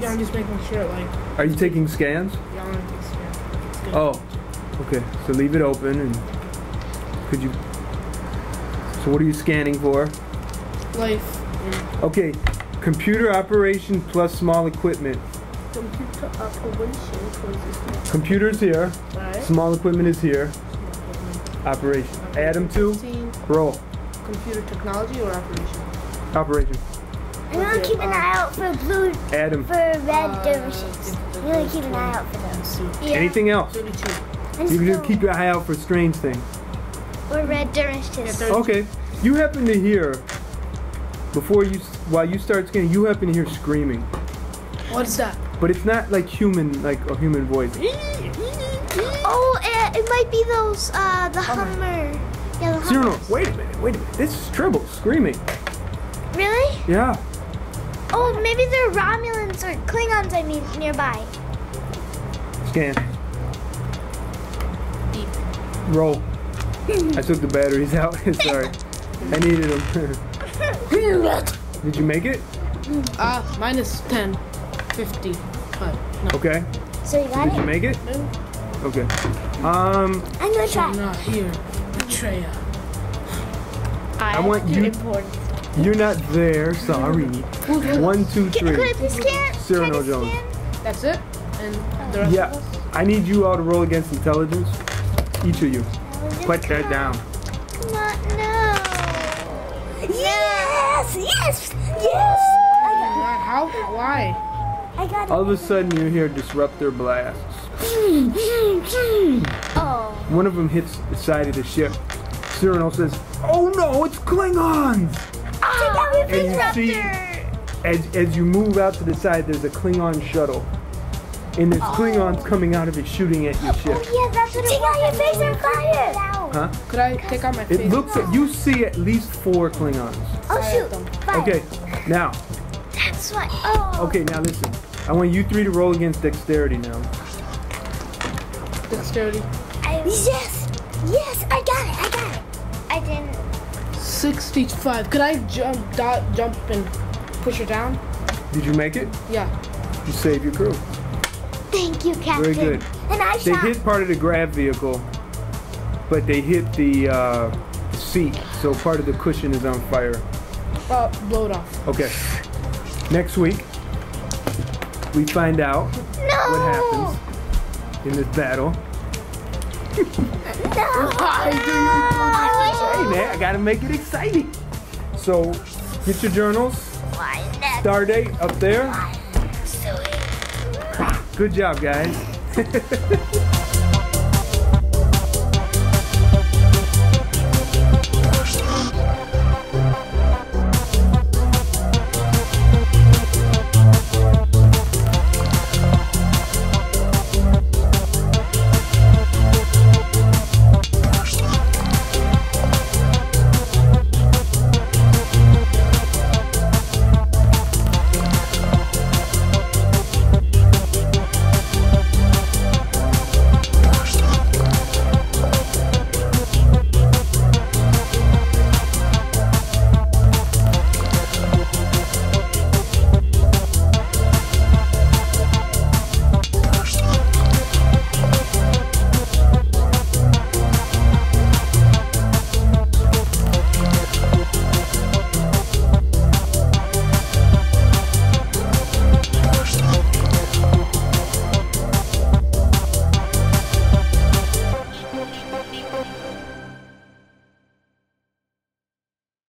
Yeah, I'm just making sure, like, Are you taking scans? think so. It's good. Oh, okay. So leave it open, and could you? So what are you scanning for? Life. Okay, computer operation plus small equipment. Computer operation. What is? Computer's here. Alright. Small equipment is here. Operation. Add them to. 15, Roll. Computer technology or operation? Operation. I'm gonna keep an eye out for blue, Add them. for red Uh, dervishes. I'm gonna keep an eye out for those. Yeah. Anything else? 32. You can just keep your eye out for strange things. Or red dervishes. Yeah, thirty- Okay. You happen to hear before you while you start scanning, you happen to hear screaming, What is that? But it's not like human, like a human voice. Oh, it, it might be those, uh, the Hummer. Yeah, the Cyrano, wait a minute, wait a minute. This is Tribble screaming. Really? Yeah. Oh, maybe they're Romulans or Klingons, I mean, nearby. Scan. Beep. Roll. I took the batteries (laughs) out. (laughs) Sorry. I needed them. (laughs) Did you make it? Ah, minus 10. 55. No. Okay. So you got Did you it? make it? No. Okay. Um, I'm gonna try. I'm not here. Betrayer. I want you- you're not there. Sorry. One, two, three. two, Can, I please scan? Cyrano Can I Jones. scan? That's it? And the rest Yeah. of us? I need you all to roll against intelligence. Each of you. Put that down. Come on, no. Yes! Yes! Yes! I Not how? Why? Got it. I got. All of a sudden, you hear disruptor blasts. Oh. One of them hits the side of the ship. Cyrano says, "Oh no, it's Klingons!" Take out your And you see- As as you move out to the side, there's a Klingon shuttle, and there's oh. Klingons coming out of it shooting at your ship. Oh, yeah, that's what Take out your phaser fire! Huh? Could I take out my face? It looks at you see at least four Klingons. Oh, shoot. Fire. Okay, now, That's what. Oh. okay, now listen. I want you three to roll against dexterity now. Dexterity. I, yes! Yes, I got it, I got it. I didn't. 65. Could I jump, dot, jump and push her down? Did you make it? Yeah. You saved your crew. Thank you, Captain. Very good. And I They shot. hit part of the grab vehicle, but they hit the uh, seat, so part of the cushion is on fire. Uh, blow it off. Okay. Next week, we find out No. what happens in this battle. (laughs) Why do you Hey man, I gotta make it exciting. So get your journals. Star date up there. Good job, guys. (laughs)